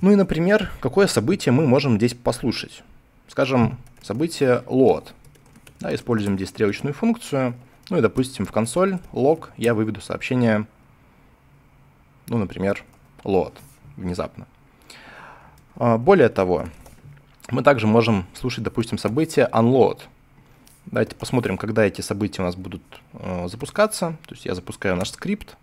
Ну и, например, какое событие мы можем здесь послушать. Скажем, событие load. Да, используем здесь стрелочную функцию. Ну и, допустим, в консоль log я выведу сообщение, ну, например, load внезапно. А, более того, мы также можем слушать, допустим, события unload. Давайте посмотрим, когда эти события у нас будут э, запускаться. То есть я запускаю наш скрипт.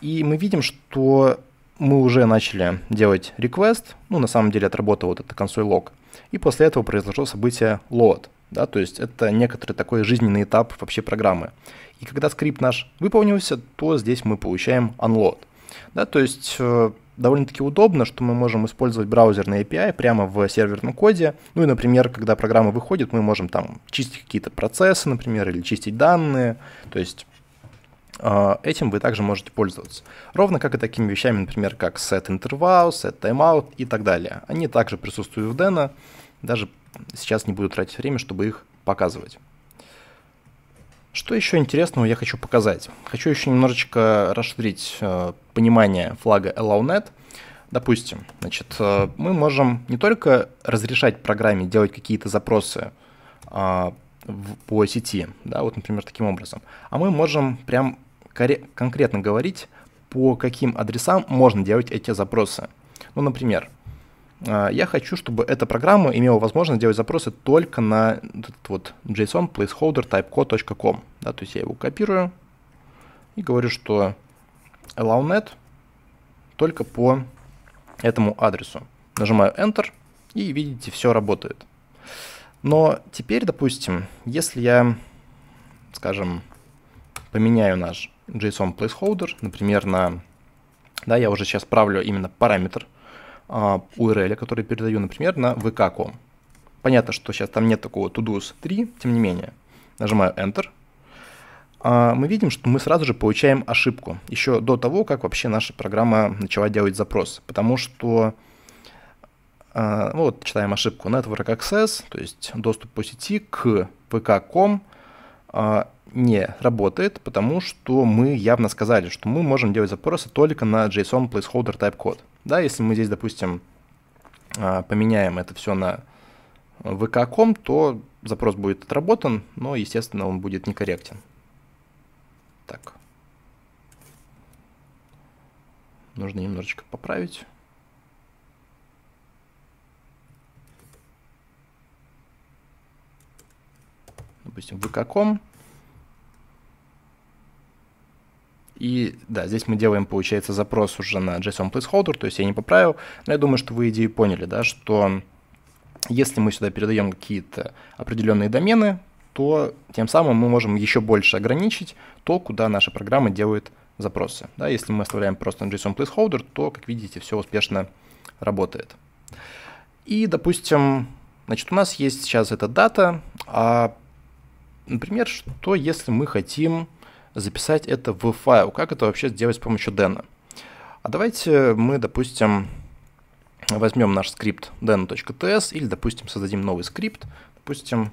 И мы видим, что мы уже начали делать request. Ну, на самом деле отработал вот это консоль log. И после этого произошло событие load. Да, то есть это некоторый такой жизненный этап вообще программы. И когда скрипт наш выполнился, то здесь мы получаем unload. Да, то есть э, довольно-таки удобно, что мы можем использовать браузерный API прямо в серверном коде. Ну и, например, когда программа выходит, мы можем там чистить какие-то процессы, например, или чистить данные. То есть э, этим вы также можете пользоваться. Ровно как и такими вещами, например, как set interval, set timeout и так далее. Они также присутствуют в Deno. Даже сейчас не буду тратить время, чтобы их показывать. Что еще интересного я хочу показать? Хочу еще немножечко расширить э, понимание флага AllowNet. Допустим, значит, э, мы можем не только разрешать программе делать какие-то запросы э, в, по сети, да, вот, например, таким образом, а мы можем прям конкретно говорить, по каким адресам можно делать эти запросы. Ну, например, я хочу, чтобы эта программа имела возможность делать запросы только на этот вот JSON placeholder typecode.com. Да, то есть я его копирую и говорю, что allownet только по этому адресу. Нажимаю Enter и видите, все работает. Но теперь, допустим, если я, скажем, поменяю наш JSON placeholder, например, на... Да, я уже сейчас правлю именно параметр URL, а, который передаю, например, на vk.com. Понятно, что сейчас там нет такого todos 3, тем не менее. Нажимаю Enter. А, мы видим, что мы сразу же получаем ошибку, еще до того, как вообще наша программа начала делать запрос. Потому что, а, вот, читаем ошибку, Network Access, то есть доступ по сети к vk.com не работает, потому что мы явно сказали, что мы можем делать запросы только на JSON placeholder type код. Да, если мы здесь, допустим, а, поменяем это все на vk.com, то запрос будет отработан, но, естественно, он будет некорректен. Так. Нужно немножечко поправить. Допустим, vk.com. И да, здесь мы делаем, получается, запрос уже на JSON placeholder, то есть я не поправил, но я думаю, что вы идею поняли, да, что если мы сюда передаем какие-то определенные домены, то тем самым мы можем еще больше ограничить то, куда наша программа делает запросы. Да, если мы оставляем просто JSON placeholder, то, как видите, все успешно работает. И, допустим, значит, у нас есть сейчас эта дата, а, например, что если мы хотим записать это в файл. Как это вообще сделать с помощью Deno? А давайте мы, допустим, возьмем наш скрипт deno.ts или, допустим, создадим новый скрипт, допустим,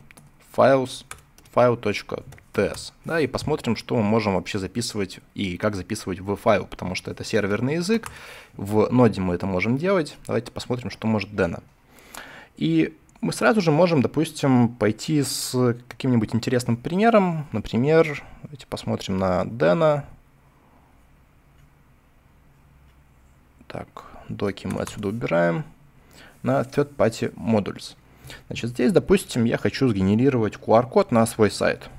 files file.ts, да, и посмотрим, что мы можем вообще записывать и как записывать в файл, потому что это серверный язык, в ноде мы это можем делать. Давайте посмотрим, что может Deno. И мы сразу же можем, допустим, пойти с каким-нибудь интересным примером. Например, давайте посмотрим на Deno. Так, доки мы отсюда убираем. На Third Party Modules. Значит, здесь, допустим, я хочу сгенерировать QR-код на свой сайт.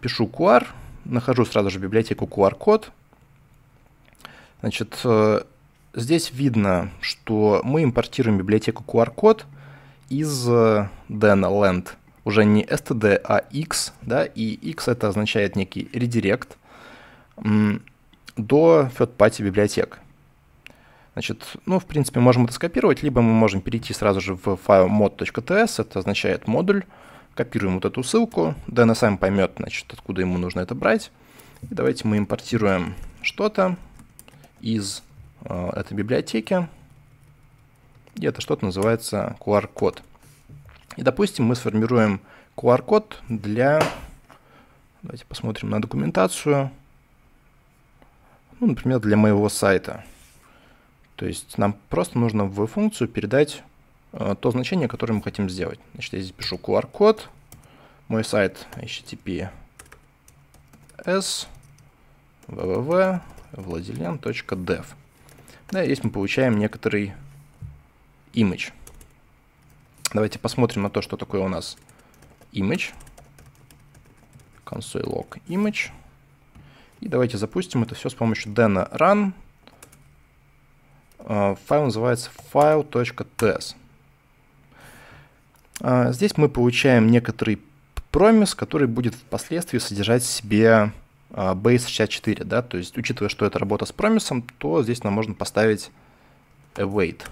Пишу QR, нахожу сразу же библиотеку QR-код. Значит, э, здесь видно, что мы импортируем библиотеку QR-код – из Dena Land уже не std, а x, да, и x это означает некий редирект до third-party библиотек. Значит, ну, в принципе, можем это скопировать, либо мы можем перейти сразу же в файл mod.ts, это означает модуль, копируем вот эту ссылку, DNS сам поймет, значит, откуда ему нужно это брать. И давайте мы импортируем что-то из э, этой библиотеки, и это что-то называется QR-код. И, допустим, мы сформируем QR-код для... Давайте посмотрим на документацию. Ну, например, для моего сайта. То есть нам просто нужно в функцию передать э, то значение, которое мы хотим сделать. Значит, я здесь пишу QR-код. Мой сайт http s www vladilен.dev. Да, здесь мы получаем некоторый image. Давайте посмотрим на то, что такое у нас image. Console log image. И давайте запустим это все с помощью dena run. А, файл называется file.ts. А, здесь мы получаем некоторый промис, который будет впоследствии содержать в себе а, base 64, да, то есть учитывая, что это работа с промисом, то здесь нам можно поставить await.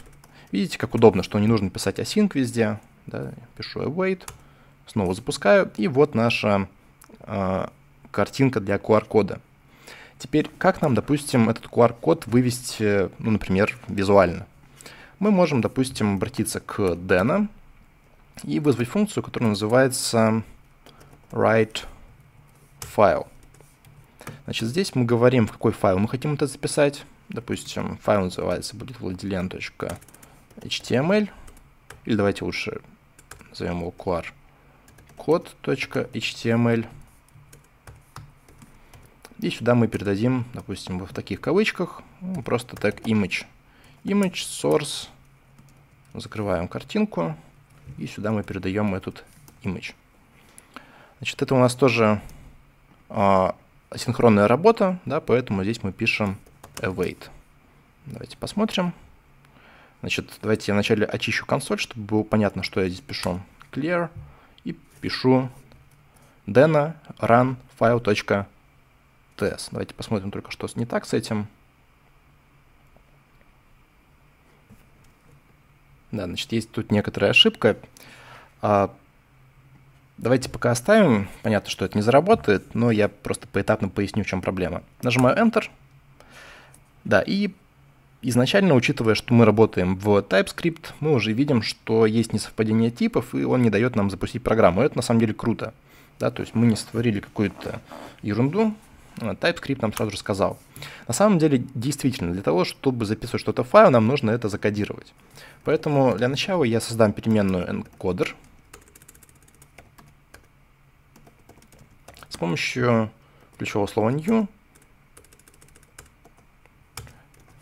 Видите, как удобно, что не нужно писать async везде. Да? Пишу await, снова запускаю, и вот наша э, картинка для QR-кода. Теперь, как нам, допустим, этот QR-код вывести, ну, например, визуально? Мы можем, допустим, обратиться к Dena и вызвать функцию, которая называется write file. Значит, здесь мы говорим, в какой файл мы хотим это записать. Допустим, файл называется будет vladilен.html HTML, или давайте лучше назовем его QR code.html. И сюда мы передадим, допустим, в таких кавычках, ну, просто так image. Image source. Закрываем картинку. И сюда мы передаем этот image. Значит, это у нас тоже а, асинхронная работа, да, поэтому здесь мы пишем await. Давайте посмотрим. Значит, давайте я вначале очищу консоль, чтобы было понятно, что я здесь пишу. Clear и пишу dena run file.ts. Давайте посмотрим только, что не так с этим. Да, значит, есть тут некоторая ошибка. А, давайте пока оставим. Понятно, что это не заработает, но я просто поэтапно поясню, в чем проблема. Нажимаю Enter. Да, и Изначально, учитывая, что мы работаем в TypeScript, мы уже видим, что есть несовпадение типов, и он не дает нам запустить программу. Это на самом деле круто. Да, то есть мы не створили какую-то ерунду, TypeScript нам сразу же сказал. На самом деле, действительно, для того, чтобы записывать что-то в файл, нам нужно это закодировать. Поэтому для начала я создам переменную encoder с помощью ключевого слова new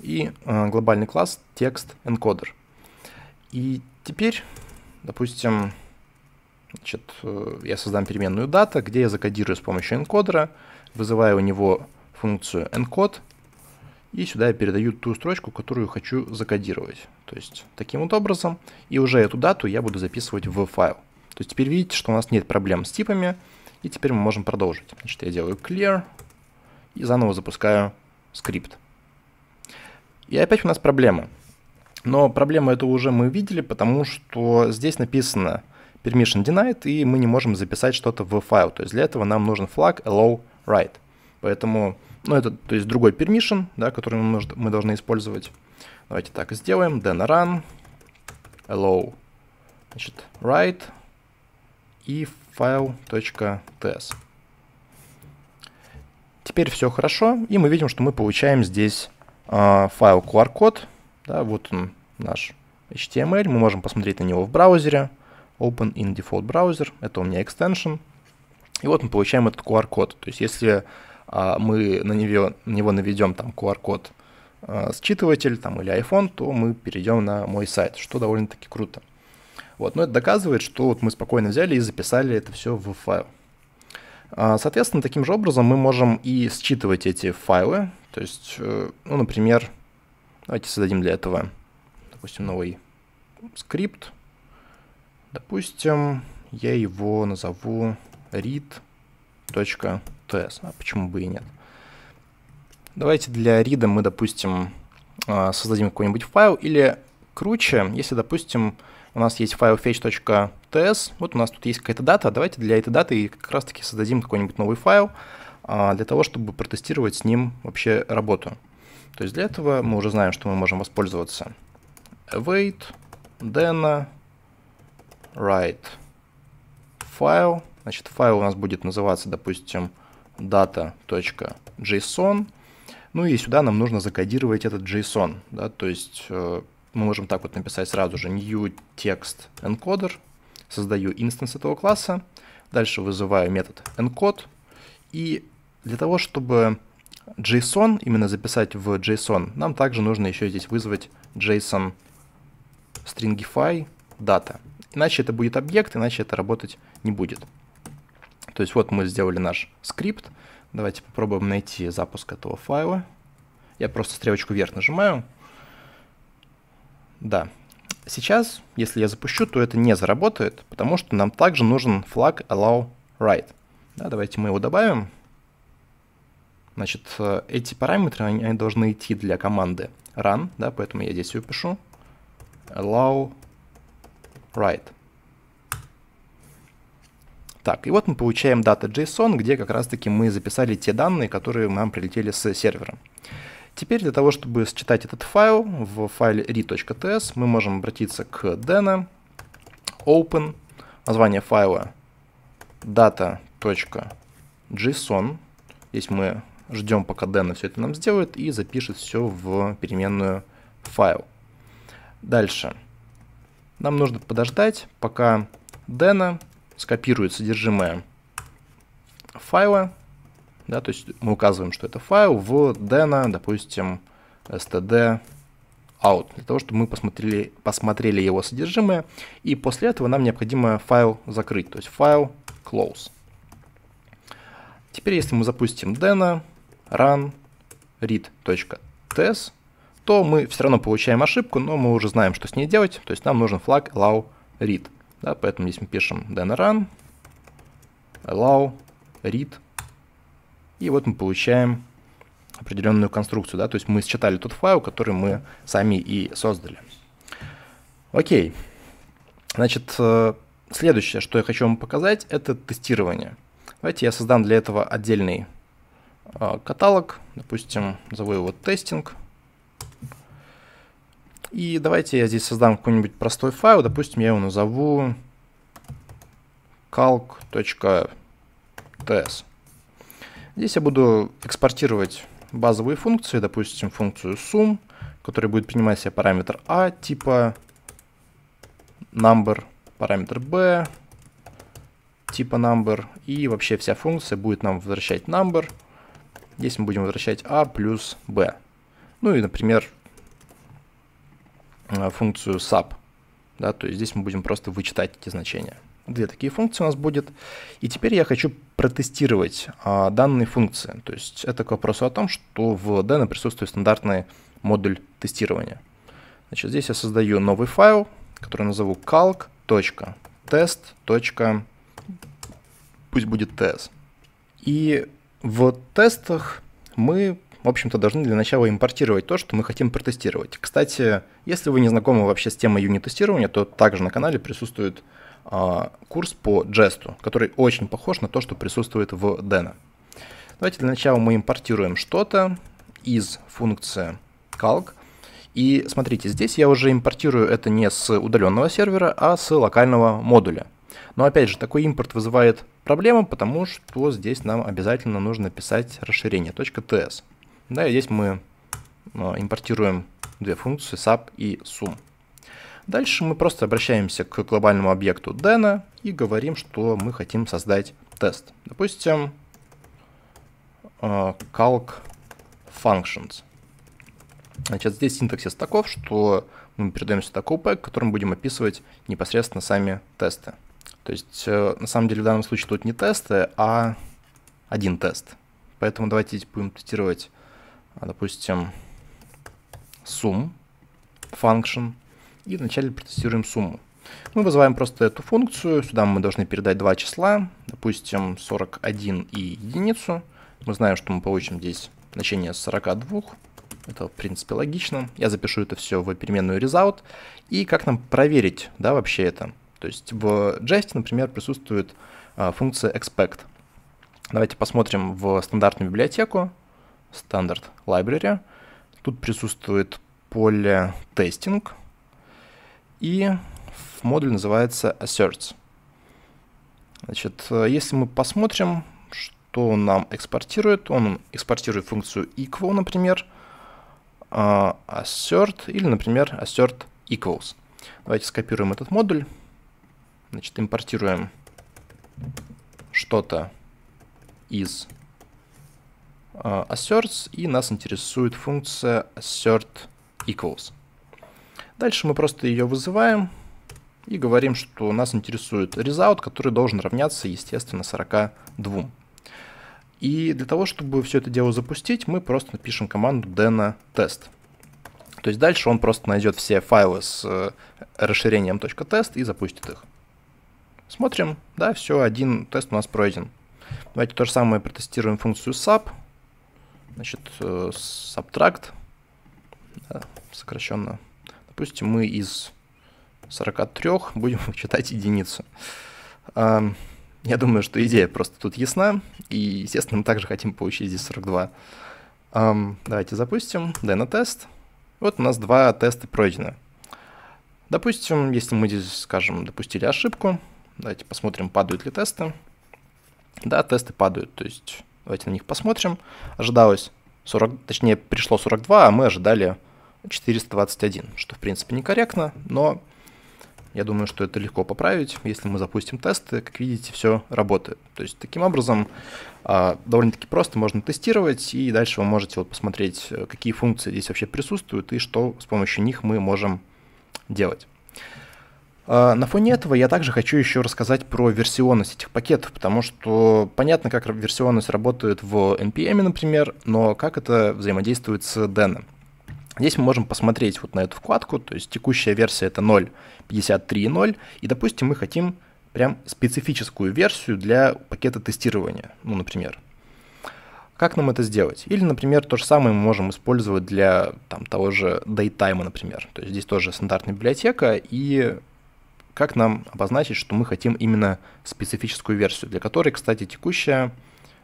и э, глобальный класс текст encoder. И теперь, допустим, значит, э, я создам переменную дата, где я закодирую с помощью энкодера, вызываю у него функцию encode, и сюда я передаю ту строчку, которую хочу закодировать. То есть таким вот образом, и уже эту дату я буду записывать в файл. То есть теперь видите, что у нас нет проблем с типами, и теперь мы можем продолжить. Значит, я делаю clear и заново запускаю скрипт. И опять у нас проблема. Но проблему эту уже мы видели, потому что здесь написано permission denied, и мы не можем записать что-то в файл. То есть для этого нам нужен флаг allow write. Поэтому, ну это, то есть другой permission, да, который мы, мы должны использовать. Давайте так сделаем. then run allow значит, write и file.ts. Теперь все хорошо, и мы видим, что мы получаем здесь файл QR-код. Да, вот он наш HTML. Мы можем посмотреть на него в браузере. Open in Default Browser. Это у меня extension. И вот мы получаем этот QR-код. То есть если а, мы на него, на него наведем там QR-код а, считыватель там, или iPhone, то мы перейдем на мой сайт, что довольно-таки круто. Вот, но это доказывает, что вот мы спокойно взяли и записали это все в файл. А, соответственно, таким же образом мы можем и считывать эти файлы. То есть, э, ну, например, давайте создадим для этого, допустим, новый скрипт. Допустим, я его назову read.ts. А почему бы и нет? Давайте для read мы, допустим, а, создадим какой-нибудь файл, или круче, если, допустим, у нас есть файл fetch.ts, вот у нас тут есть какая-то дата, давайте для этой даты как раз-таки создадим какой-нибудь новый файл для того, чтобы протестировать с ним вообще работу. То есть для этого мы уже знаем, что мы можем воспользоваться await, dena, write file. Значит, файл у нас будет называться, допустим, data.json. Ну и сюда нам нужно закодировать этот JSON. Да, то есть э, мы можем так вот написать сразу же new text encoder, создаю инстанс этого класса, дальше вызываю метод encode, и для того, чтобы JSON именно записать в JSON, нам также нужно еще здесь вызвать JSON stringify data. Иначе это будет объект, иначе это работать не будет. То есть вот мы сделали наш скрипт. Давайте попробуем найти запуск этого файла. Я просто стрелочку вверх нажимаю. Да. Сейчас, если я запущу, то это не заработает, потому что нам также нужен флаг allow write. Да, давайте мы его добавим. Значит, э, эти параметры, они, должны идти для команды run, да, поэтому я здесь ее пишу. Allow write. Так, и вот мы получаем data.json, где как раз-таки мы записали те данные, которые нам прилетели с сервера. Теперь для того, чтобы считать этот файл в файле read.ts, мы можем обратиться к dena, open, название файла data.json. Здесь мы ждем, пока Dena все это нам сделает и запишет все в переменную файл. Дальше. Нам нужно подождать, пока Dena скопирует содержимое файла, да, то есть мы указываем, что это файл в dena, допустим, std out, для того, чтобы мы посмотрели, посмотрели его содержимое, и после этого нам необходимо файл закрыть, то есть файл close. Теперь, если мы запустим dena, run read.ts, то мы все равно получаем ошибку, но мы уже знаем, что с ней делать, то есть нам нужен флаг allow read. Да, поэтому здесь мы пишем then run, allow, read, и вот мы получаем определенную конструкцию, да, то есть мы считали тот файл, который мы сами и создали. Окей, значит, э, следующее, что я хочу вам показать, это тестирование. Давайте я создам для этого отдельный каталог, допустим, назову его тестинг, и давайте я здесь создам какой-нибудь простой файл, допустим, я его назову calc.ts. Здесь я буду экспортировать базовые функции, допустим, функцию sum, которая будет принимать себе параметр a типа number, параметр b типа number, и вообще вся функция будет нам возвращать number. Здесь мы будем возвращать a плюс b. Ну и, например, Э, функцию sub. Да, то есть здесь мы будем просто вычитать эти значения. Две такие функции у нас будет. И теперь я хочу протестировать а, данные функции. То есть это к вопросу о том, что в Deno присутствует стандартный модуль тестирования. Значит, здесь я создаю новый файл, который назову calc.test. Пусть будет ts. И в тестах мы в общем-то, должны для начала импортировать то, что мы хотим протестировать. Кстати, если вы не знакомы вообще с темой юнит-тестирования, то также на канале присутствует а, курс по Jest, который очень похож на то, что присутствует в Deno. Давайте для начала мы импортируем что-то из функции calc. И смотрите, здесь я уже импортирую это не с удаленного сервера, а с локального модуля. Но опять же, такой импорт вызывает проблему, потому что здесь нам обязательно нужно писать расширение .ts. Да, и здесь мы а, импортируем две функции sub и sum. Дальше мы просто обращаемся к глобальному объекту Dena и говорим, что мы хотим создать тест. Допустим, а, calc functions. Значит, здесь синтаксис таков, что мы передаем сюда callback, которым будем описывать непосредственно сами тесты. То есть, э, на самом деле, в данном случае тут не тесты, а один тест. Поэтому давайте будем тестировать а, допустим, sum function, и вначале протестируем сумму. Мы вызываем просто эту функцию, сюда мы должны передать два числа, допустим, 41 и единицу. Мы знаем, что мы получим здесь значение 42. Это, в принципе, логично. Я запишу это все в переменную result. И как нам проверить, да, вообще это? То есть в Jest, например, присутствует а, функция expect. Давайте посмотрим в стандартную библиотеку, standard library. Тут присутствует поле testing, и модуль называется asserts. Значит, если мы посмотрим, что он нам экспортирует, он экспортирует функцию equal, например, uh, assert или, например, assert equals. Давайте скопируем этот модуль. Значит, импортируем что-то из uh, asserts, и нас интересует функция assert equals. Дальше мы просто ее вызываем и говорим, что нас интересует result, который должен равняться, естественно, 42. И для того, чтобы все это дело запустить, мы просто напишем команду dena test. То есть дальше он просто найдет все файлы с э, расширением .test и запустит их. Смотрим, да, все, один тест у нас пройден. Давайте то же самое протестируем функцию sub. Значит, э, subtract, да, сокращенно. Допустим, мы из 43 будем читать единицу. Я думаю, что идея просто тут ясна, и, естественно, мы также хотим получить здесь 42. Давайте запустим Deno-тест. Вот у нас два теста пройдены. Допустим, если мы здесь, скажем, допустили ошибку, давайте посмотрим, падают ли тесты. Да, тесты падают, то есть давайте на них посмотрим. Ожидалось 40, точнее, пришло 42, а мы ожидали 421, что, в принципе, некорректно, но я думаю, что это легко поправить, если мы запустим тесты. Как видите, все работает. То есть таким образом а, довольно-таки просто можно тестировать, и дальше вы можете вот посмотреть, э, какие функции здесь вообще присутствуют и что с помощью них мы можем делать. А, на фоне этого я также хочу еще рассказать про версионность этих пакетов, потому что понятно, как версионность работает в NPM, например, но как это взаимодействует с DEN. Здесь мы можем посмотреть вот на эту вкладку, то есть текущая версия это 0.53.0, и, допустим, мы хотим прям специфическую версию для пакета тестирования, ну, например. Как нам это сделать? Или, например, то же самое мы можем использовать для там, того же datetime, например. То есть здесь тоже стандартная библиотека, и как нам обозначить, что мы хотим именно специфическую версию, для которой, кстати, текущая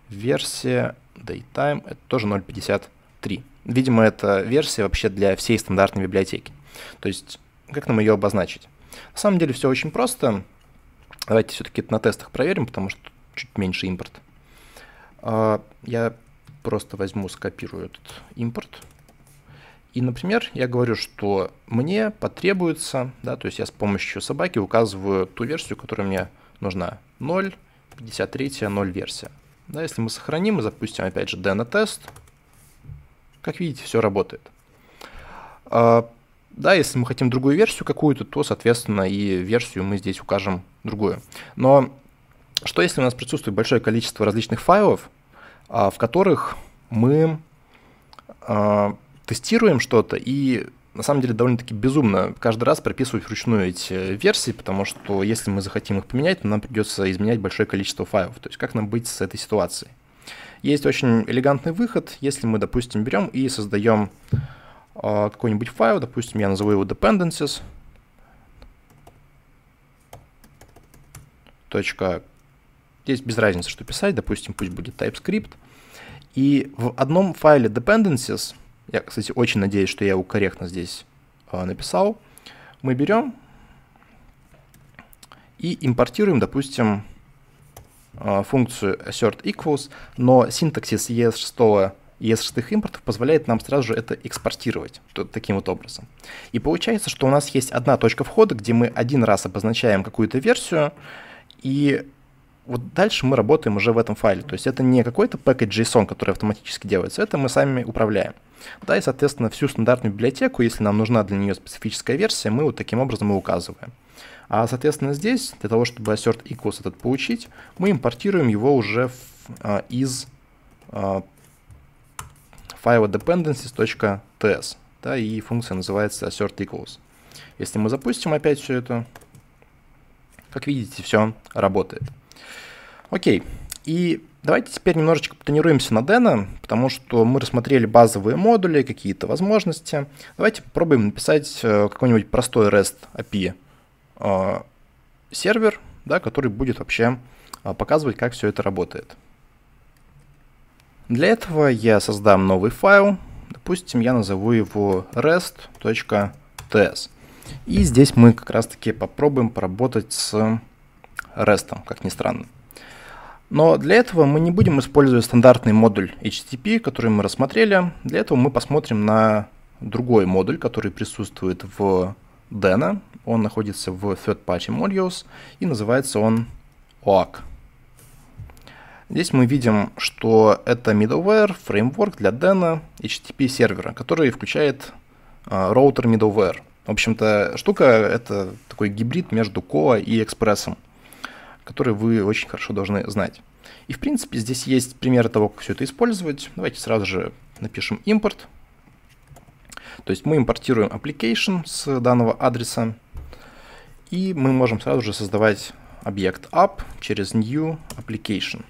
версия datetime это тоже 0.53. Видимо, это версия вообще для всей стандартной библиотеки. То есть, как нам ее обозначить? На самом деле все очень просто. Давайте все-таки это на тестах проверим, потому что чуть меньше импорт. А, я просто возьму, скопирую этот импорт. И, например, я говорю, что мне потребуется, да, то есть я с помощью собаки указываю ту версию, которая мне нужна. 0, 53, 0 версия. Да, если мы сохраним и запустим опять же deno тест, как видите, все работает. А, да, если мы хотим другую версию какую-то, то, соответственно, и версию мы здесь укажем другую. Но что если у нас присутствует большое количество различных файлов, а, в которых мы а, тестируем что-то и на самом деле довольно-таки безумно каждый раз прописывать вручную эти версии, потому что если мы захотим их поменять, то нам придется изменять большое количество файлов. То есть как нам быть с этой ситуацией? Есть очень элегантный выход, если мы, допустим, берем и создаем э, какой-нибудь файл, допустим, я назову его dependencies. Точка. Здесь без разницы, что писать, допустим, пусть будет TypeScript. И в одном файле dependencies, я, кстати, очень надеюсь, что я его корректно здесь э, написал, мы берем и импортируем, допустим, а, функцию assert equals, но синтаксис ES6 ES6 импортов позволяет нам сразу же это экспортировать таким вот образом. И получается, что у нас есть одна точка входа, где мы один раз обозначаем какую-то версию, и вот дальше мы работаем уже в этом файле. То есть это не какой-то package.json, который автоматически делается, это мы сами управляем. Да, и, соответственно, всю стандартную библиотеку, если нам нужна для нее специфическая версия, мы вот таким образом и указываем. А, соответственно, здесь, для того, чтобы assert equals этот получить, мы импортируем его уже в, а, из а, файла dependencies.ts. Да, и функция называется assert equals. Если мы запустим опять все это, как видите, все работает. Окей. И Давайте теперь немножечко потренируемся на Deno, потому что мы рассмотрели базовые модули, какие-то возможности. Давайте попробуем написать э, какой-нибудь простой REST API э, сервер, да, который будет вообще э, показывать, как все это работает. Для этого я создам новый файл. Допустим, я назову его rest.ts. И здесь мы как раз-таки попробуем поработать с REST, как ни странно. Но для этого мы не будем использовать стандартный модуль HTTP, который мы рассмотрели. Для этого мы посмотрим на другой модуль, который присутствует в Deno. Он находится в Third Party Modules и называется он OAK. Здесь мы видим, что это middleware, фреймворк для Deno HTTP сервера, который включает uh, роутер middleware. В общем-то, штука это такой гибрид между Koa и экспрессом которые вы очень хорошо должны знать. И в принципе здесь есть примеры того, как все это использовать. Давайте сразу же напишем импорт. То есть мы импортируем application с данного адреса, и мы можем сразу же создавать объект app через new application.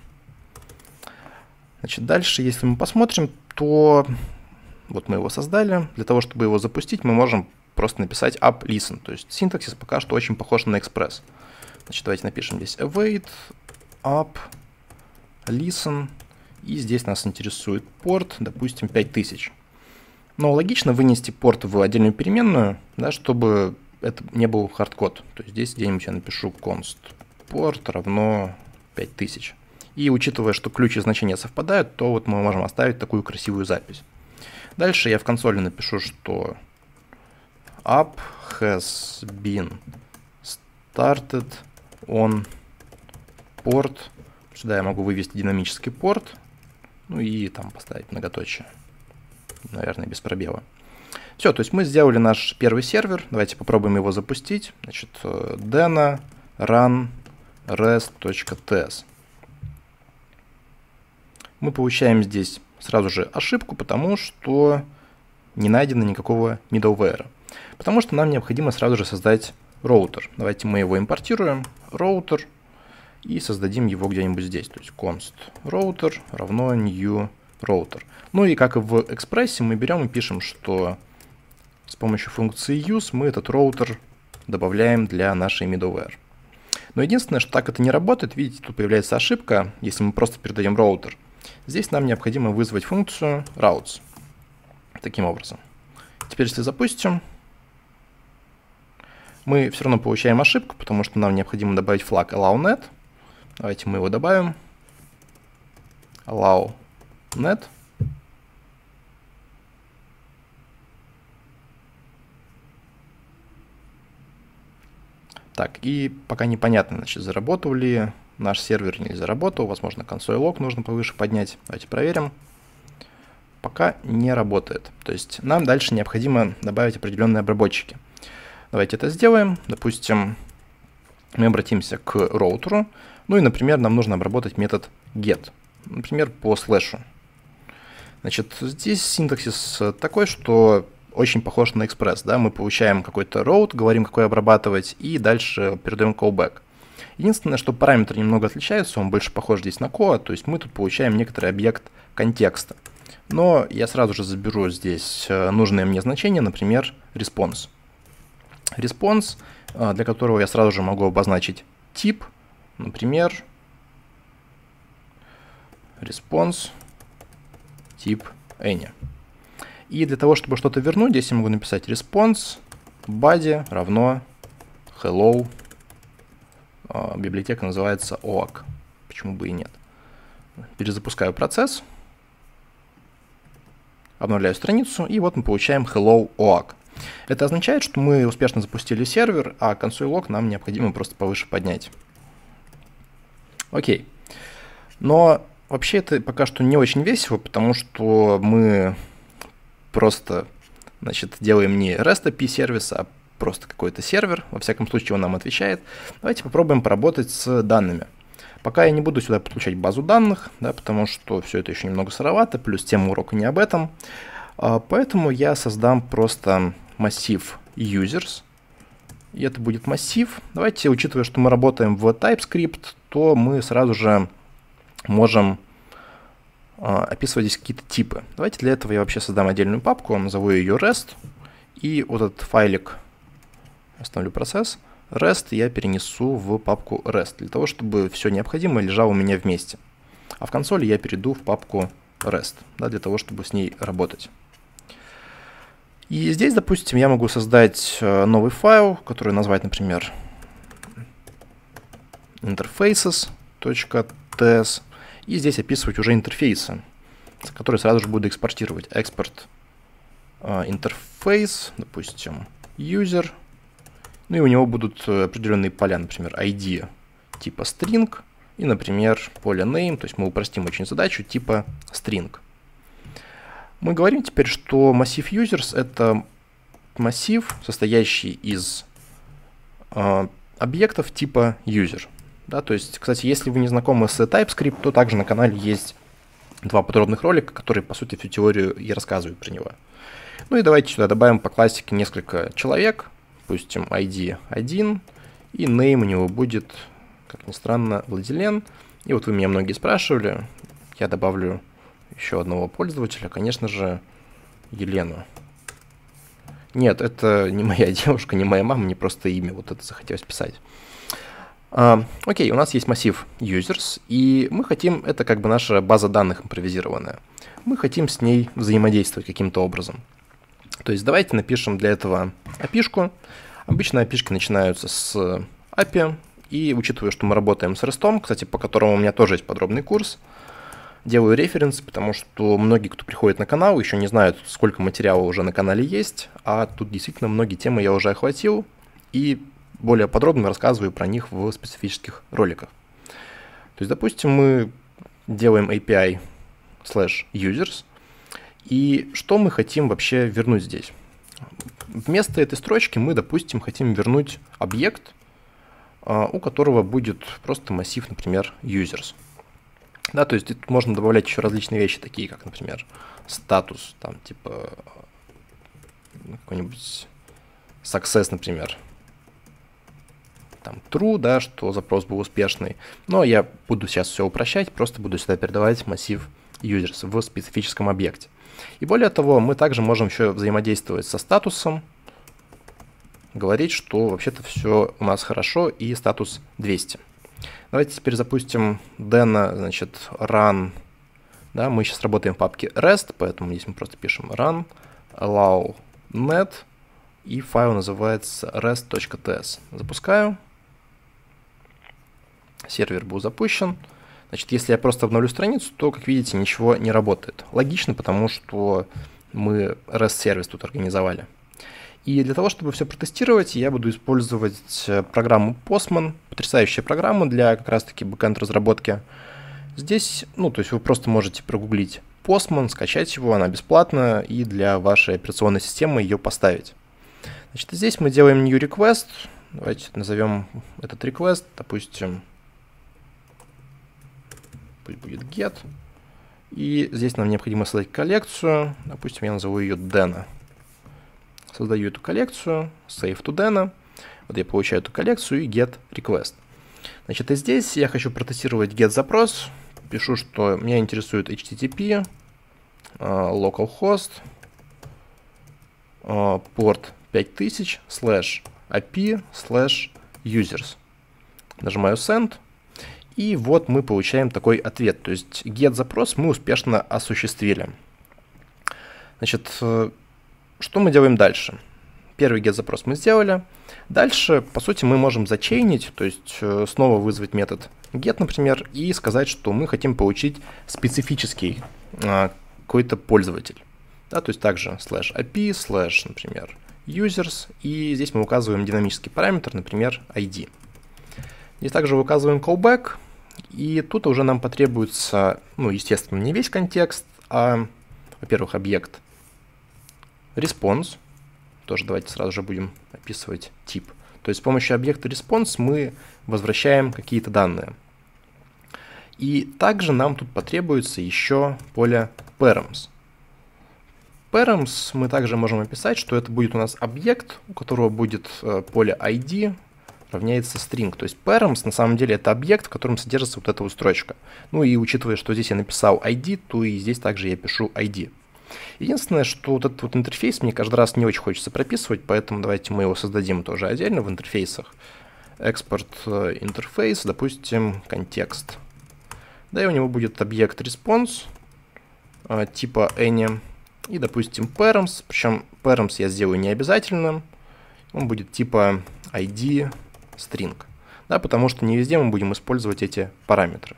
Значит, дальше, если мы посмотрим, то вот мы его создали. Для того, чтобы его запустить, мы можем просто написать app listen. То есть синтаксис пока что очень похож на Express. Значит, давайте напишем здесь await, up, listen. И здесь нас интересует порт, допустим, 5000. Но логично вынести порт в отдельную переменную, да, чтобы это не был хардкод. То есть здесь где-нибудь я напишу const port равно 5000. И учитывая, что ключ и значения совпадают, то вот мы можем оставить такую красивую запись. Дальше я в консоли напишу, что app has been started on port. Сюда я могу вывести динамический порт. Ну и там поставить многоточие. Наверное, без пробела. Все, то есть мы сделали наш первый сервер. Давайте попробуем его запустить. Значит, deno run rest.ts. Мы получаем здесь сразу же ошибку, потому что не найдено никакого middleware. Потому что нам необходимо сразу же создать роутер. Давайте мы его импортируем, роутер, и создадим его где-нибудь здесь. То есть const router равно new router. Ну и как и в экспрессе, мы берем и пишем, что с помощью функции use мы этот роутер добавляем для нашей middleware. Но единственное, что так это не работает, видите, тут появляется ошибка, если мы просто передаем роутер. Здесь нам необходимо вызвать функцию routes. Таким образом. Теперь, если запустим, мы все равно получаем ошибку, потому что нам необходимо добавить флаг allowNet. Давайте мы его добавим. allowNet. Так, и пока непонятно, значит, заработал ли наш сервер не заработал. Возможно, консоль лог нужно повыше поднять. Давайте проверим. Пока не работает. То есть нам дальше необходимо добавить определенные обработчики. Давайте это сделаем. Допустим, мы обратимся к роутеру. Ну и, например, нам нужно обработать метод get. Например, по слэшу. Значит, здесь синтаксис такой, что очень похож на Express. Да? Мы получаем какой-то роут, говорим, какой обрабатывать, и дальше передаем callback. Единственное, что параметры немного отличаются, он больше похож здесь на Coa, то есть мы тут получаем некоторый объект контекста. Но я сразу же заберу здесь э, нужное мне значение, например, response response, а, для которого я сразу же могу обозначить тип, например, response тип any. И для того, чтобы что-то вернуть, здесь я могу написать response body равно hello. А, библиотека называется OAK. Почему бы и нет. Перезапускаю процесс. Обновляю страницу, и вот мы получаем hello OAK. Это означает, что мы успешно запустили сервер, а консоль лог нам необходимо просто повыше поднять. Окей. Но вообще это пока что не очень весело, потому что мы просто значит, делаем не REST API сервис, а просто какой-то сервер, во всяком случае он нам отвечает. Давайте попробуем поработать с данными. Пока я не буду сюда подключать базу данных, да, потому что все это еще немного сыровато, плюс тема урока не об этом. А, поэтому я создам просто массив users. И это будет массив. Давайте, учитывая, что мы работаем в TypeScript, то мы сразу же можем а, описывать здесь какие-то типы. Давайте для этого я вообще создам отдельную папку, назову ее REST, и вот этот файлик, остановлю процесс, REST я перенесу в папку REST, для того, чтобы все необходимое лежало у меня вместе. А в консоли я перейду в папку REST, да, для того, чтобы с ней работать. И здесь, допустим, я могу создать э, новый файл, который назвать, например, interfaces.ts, и здесь описывать уже интерфейсы, которые сразу же буду экспортировать. Экспорт э, интерфейс, допустим, user, ну и у него будут э, определенные поля, например, ID типа string и, например, поле name, то есть мы упростим очень задачу типа string. Мы говорим теперь, что массив users это массив, состоящий из э, объектов типа user. Да, то есть, кстати, если вы не знакомы с TypeScript, то также на канале есть два подробных ролика, которые, по сути, всю теорию и рассказывают про него. Ну и давайте сюда добавим по классике несколько человек, допустим, ID 1, и name у него будет, как ни странно, Владилен. И вот вы меня многие спрашивали, я добавлю еще одного пользователя, конечно же, Елену. Нет, это не моя девушка, не моя мама, мне просто имя вот это захотелось писать. А, окей, у нас есть массив users, и мы хотим, это как бы наша база данных импровизированная. Мы хотим с ней взаимодействовать каким-то образом. То есть давайте напишем для этого api. Обычно api начинаются с API, и учитывая, что мы работаем с REST, кстати, по которому у меня тоже есть подробный курс, делаю референс, потому что многие, кто приходит на канал, еще не знают, сколько материала уже на канале есть, а тут действительно многие темы я уже охватил, и более подробно рассказываю про них в специфических роликах. То есть, допустим, мы делаем API slash users, и что мы хотим вообще вернуть здесь? Вместо этой строчки мы, допустим, хотим вернуть объект, а, у которого будет просто массив, например, users. Да, то есть тут можно добавлять еще различные вещи, такие как, например, статус, там, типа, какой-нибудь success, например, там true, да, что запрос был успешный. Но я буду сейчас все упрощать, просто буду сюда передавать массив users в специфическом объекте. И более того, мы также можем еще взаимодействовать со статусом, говорить, что вообще-то все у нас хорошо и статус 200. Давайте теперь запустим Dena, значит, run. Да, мы сейчас работаем в папке REST, поэтому здесь мы просто пишем run allow net и файл называется rest.ts. Запускаю сервер был запущен. Значит, если я просто обновлю страницу, то, как видите, ничего не работает. Логично, потому что мы REST-сервис тут организовали. И для того, чтобы все протестировать, я буду использовать э, программу Postman, потрясающая программа для как раз-таки бэкэнд разработки. Здесь, ну, то есть вы просто можете прогуглить Postman, скачать его, она бесплатная, и для вашей операционной системы ее поставить. Значит, здесь мы делаем new request, давайте назовем этот request, допустим, пусть будет get. И здесь нам необходимо создать коллекцию. Допустим, я назову ее Dena. Создаю эту коллекцию, save to Dena. Вот я получаю эту коллекцию и get request. Значит, и здесь я хочу протестировать get запрос. Пишу, что меня интересует HTTP, uh, localhost, uh, порт 5000 slash API slash users. Нажимаю send. И вот мы получаем такой ответ. То есть get запрос мы успешно осуществили. Значит, э, что мы делаем дальше? Первый get запрос мы сделали. Дальше, по сути, мы можем зачейнить, то есть э, снова вызвать метод get, например, и сказать, что мы хотим получить специфический а, какой-то пользователь. Да, то есть также slash API, slash, например, users, и здесь мы указываем динамический параметр, например, ID. Здесь также указываем callback, и тут уже нам потребуется, ну, естественно, не весь контекст, а, во-первых, объект response. Тоже давайте сразу же будем описывать тип. То есть с помощью объекта response мы возвращаем какие-то данные. И также нам тут потребуется еще поле params. Params мы также можем описать, что это будет у нас объект, у которого будет э, поле ID, равняется string. То есть params на самом деле это объект, в котором содержится вот эта вот строчка. Ну и учитывая, что здесь я написал ID, то и здесь также я пишу ID. Единственное, что вот этот вот интерфейс мне каждый раз не очень хочется прописывать, поэтому давайте мы его создадим тоже отдельно в интерфейсах. Экспорт э, интерфейс, допустим, контекст. Да, и у него будет объект response э, типа any и, допустим, params, причем params я сделаю не обязательным, он будет типа ID string, да, потому что не везде мы будем использовать эти параметры.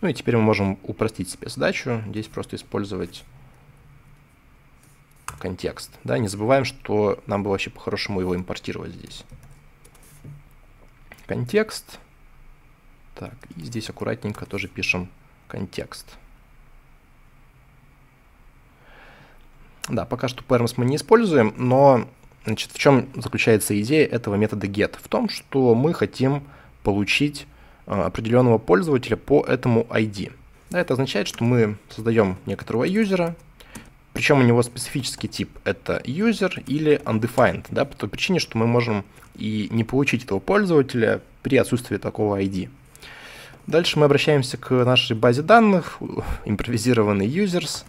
Ну и теперь мы можем упростить себе задачу, здесь просто использовать контекст. Да, не забываем, что нам бы вообще по-хорошему его импортировать здесь. Контекст. Так, и здесь аккуратненько тоже пишем контекст. Да, пока что params мы не используем, но значит, в чем заключается идея этого метода get? В том, что мы хотим получить э, определенного пользователя по этому ID. Да, это означает, что мы создаем некоторого юзера, причем у него специфический тип это user или undefined, да, по той причине, что мы можем и не получить этого пользователя при отсутствии такого ID. Дальше мы обращаемся к нашей базе данных, импровизированный users,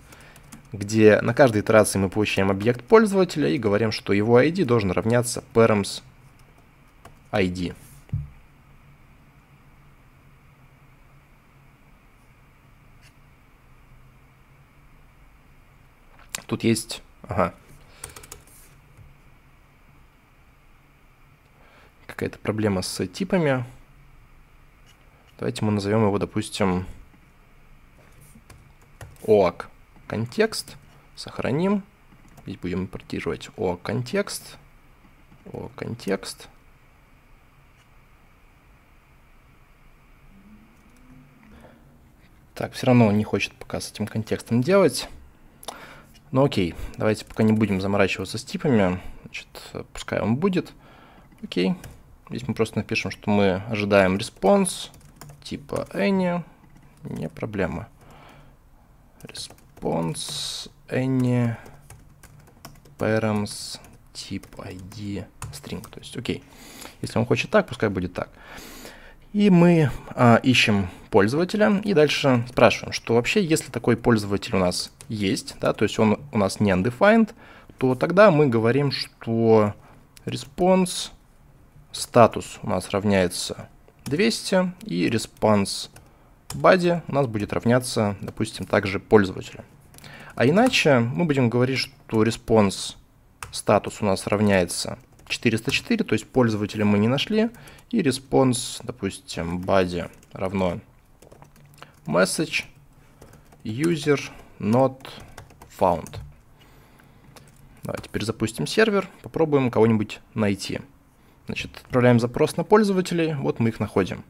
где на каждой итерации мы получаем объект пользователя и говорим, что его ID должен равняться params ID. Тут есть... Ага. Какая-то проблема с типами. Давайте мы назовем его, допустим, OAK контекст. Сохраним. Здесь будем импортировать OAK контекст. OAK контекст. Так, все равно он не хочет пока с этим контекстом делать. Ну окей, давайте пока не будем заморачиваться с типами. Значит, пускай он будет. Окей. Здесь мы просто напишем, что мы ожидаем response типа any. Не проблема. Response any params тип ID string. То есть, окей. Если он хочет так, пускай будет так. И мы а, ищем пользователя и дальше спрашиваем, что вообще, если такой пользователь у нас есть, да, то есть он у нас не undefined, то тогда мы говорим, что response статус у нас равняется 200 и response body у нас будет равняться, допустим, также пользователю. А иначе мы будем говорить, что response статус у нас равняется 404, то есть пользователя мы не нашли, и response, допустим, body равно message user not found. Давай теперь запустим сервер, попробуем кого-нибудь найти. Значит, отправляем запрос на пользователей, вот мы их находим.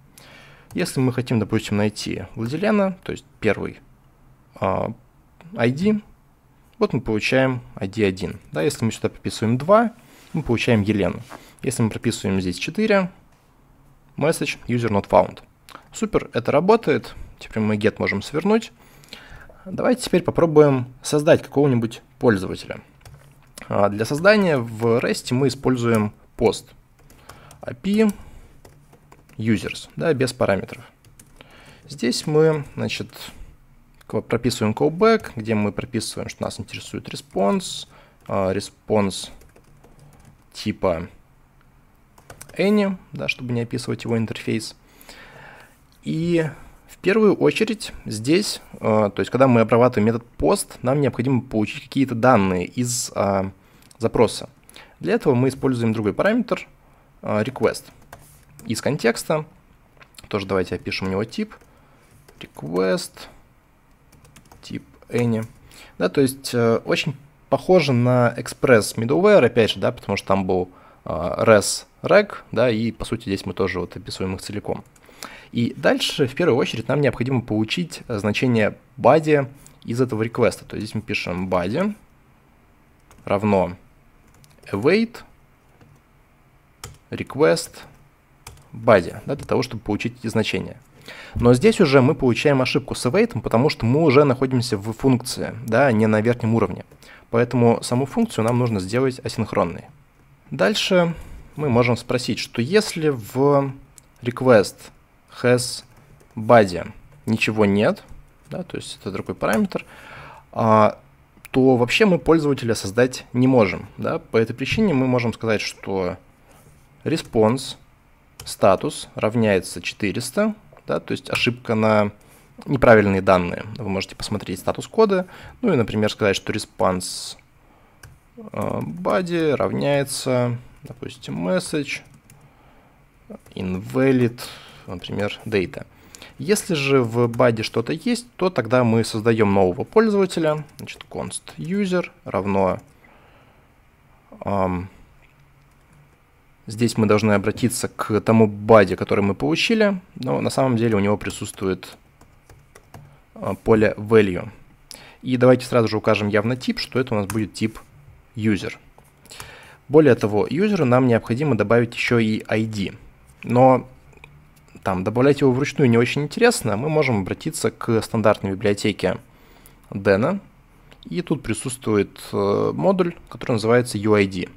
Если мы хотим, допустим, найти Владилена, то есть первый uh, а, ID, вот мы получаем ID1. Да, если мы сюда прописываем 2, мы получаем Елену. Если мы прописываем здесь 4, message user not found. Супер, это работает. Теперь мы get можем свернуть. Давайте теперь попробуем создать какого-нибудь пользователя. А, для создания в REST мы используем пост API users, да, без параметров. Здесь мы, значит, прописываем callback, где мы прописываем, что нас интересует response, а, response типа any, да, чтобы не описывать его интерфейс. И в первую очередь здесь, э, то есть когда мы обрабатываем метод post, нам необходимо получить какие-то данные из э, запроса. Для этого мы используем другой параметр э, request. Из контекста, тоже давайте опишем у него тип, request, тип any. Да, то есть э, очень похоже на Express middleware, опять же, да, потому что там был э, res reg, да, и по сути здесь мы тоже вот описываем их целиком. И дальше, в первую очередь, нам необходимо получить э, значение body из этого реквеста. То есть здесь мы пишем body равно await request body, да, для того, чтобы получить эти значения. Но здесь уже мы получаем ошибку с await, потому что мы уже находимся в функции, да, не на верхнем уровне. Поэтому саму функцию нам нужно сделать асинхронной. Дальше мы можем спросить, что если в request has body ничего нет, да, то есть это другой параметр, а, то вообще мы пользователя создать не можем. Да? По этой причине мы можем сказать, что response статус равняется 400, да, то есть ошибка на неправильные данные. Вы можете посмотреть статус кода, ну и, например, сказать, что response а, body равняется, допустим, message invalid, например, data. Если же в баде что-то есть, то тогда мы создаем нового пользователя. Значит, const user равно... Um, здесь мы должны обратиться к тому баде, который мы получили, но на самом деле у него присутствует поле value. И давайте сразу же укажем явно тип, что это у нас будет тип user. Более того, юзеру нам необходимо добавить еще и ID. Но там добавлять его вручную не очень интересно, мы можем обратиться к стандартной библиотеке Dena, и тут присутствует э, модуль, который называется UID.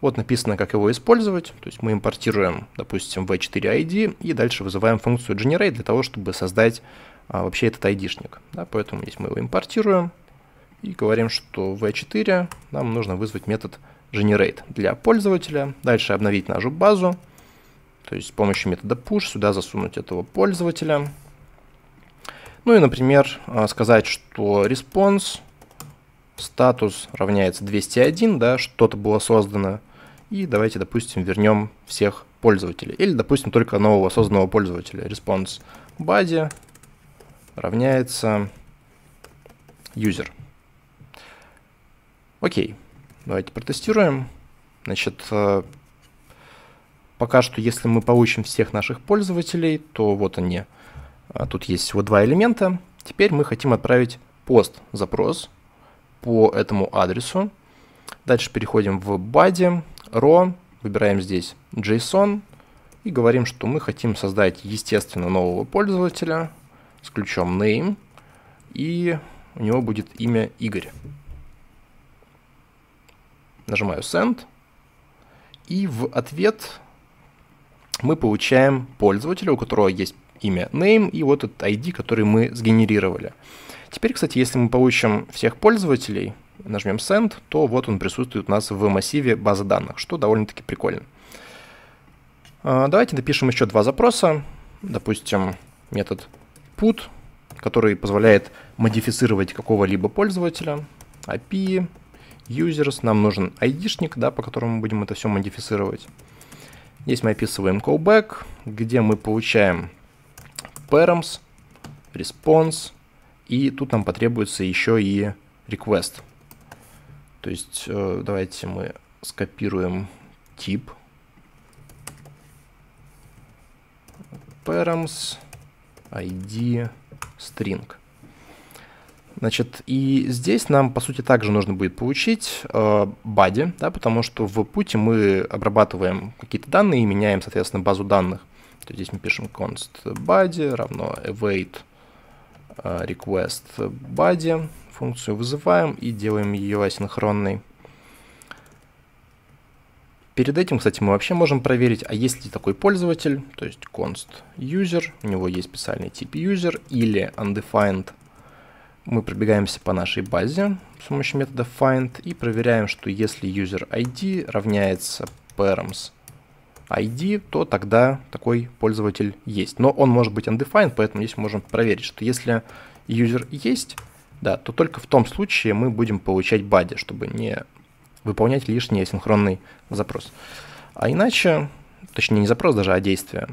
Вот написано, как его использовать, то есть мы импортируем, допустим, v4id и дальше вызываем функцию generate для того, чтобы создать а, вообще этот ID-шник. Да, поэтому здесь мы его импортируем и говорим, что v4 нам нужно вызвать метод generate для пользователя, дальше обновить нашу базу, то есть с помощью метода push сюда засунуть этого пользователя. Ну и, например, а, сказать, что response статус равняется 201, да, что-то было создано. И давайте, допустим, вернем всех пользователей. Или, допустим, только нового созданного пользователя. Response body равняется user. Окей, давайте протестируем. Значит, э, Пока что, если мы получим всех наших пользователей, то вот они. А, тут есть всего два элемента. Теперь мы хотим отправить пост-запрос по этому адресу. Дальше переходим в body, raw, выбираем здесь JSON и говорим, что мы хотим создать, естественно, нового пользователя с ключом name, и у него будет имя Игорь. Нажимаю send, и в ответ мы получаем пользователя, у которого есть имя name и вот этот ID, который мы сгенерировали. Теперь, кстати, если мы получим всех пользователей, нажмем send, то вот он присутствует у нас в массиве базы данных, что довольно-таки прикольно. А, давайте напишем еще два запроса. Допустим, метод put, который позволяет модифицировать какого-либо пользователя. API, users, нам нужен ID-шник, да, по которому мы будем это все модифицировать. Здесь мы описываем callback, где мы получаем params, response, и тут нам потребуется еще и request. То есть э, давайте мы скопируем тип params id string. Значит, и здесь нам, по сути, также нужно будет получить э, body, да, потому что в пути мы обрабатываем какие-то данные и меняем, соответственно, базу данных. То есть здесь мы пишем const body равно await э, request body, функцию вызываем и делаем ее асинхронной. Перед этим, кстати, мы вообще можем проверить, а есть ли такой пользователь, то есть const user, у него есть специальный тип user или undefined мы пробегаемся по нашей базе с помощью метода find и проверяем, что если user ID равняется params ID, то тогда такой пользователь есть. Но он может быть undefined, поэтому здесь можем проверить, что если user есть, да, то только в том случае мы будем получать body, чтобы не выполнять лишний асинхронный запрос. А иначе, точнее не запрос даже, а действие.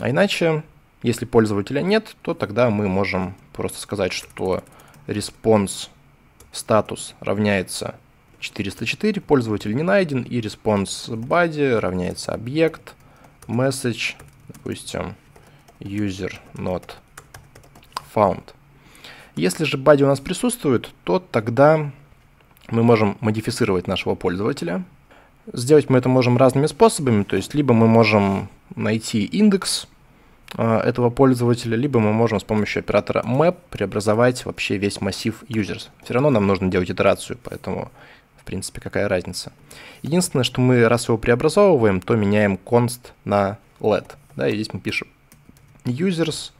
А иначе, если пользователя нет, то тогда мы можем просто сказать, что response статус равняется 404, пользователь не найден, и response body равняется объект, message, допустим, user not found. Если же body у нас присутствует, то тогда мы можем модифицировать нашего пользователя. Сделать мы это можем разными способами, то есть либо мы можем найти индекс а, этого пользователя, либо мы можем с помощью оператора map преобразовать вообще весь массив users. Все равно нам нужно делать итерацию, поэтому В принципе, какая разница. Единственное, что мы, раз его преобразовываем, то меняем const на let. Да, и здесь мы пишем users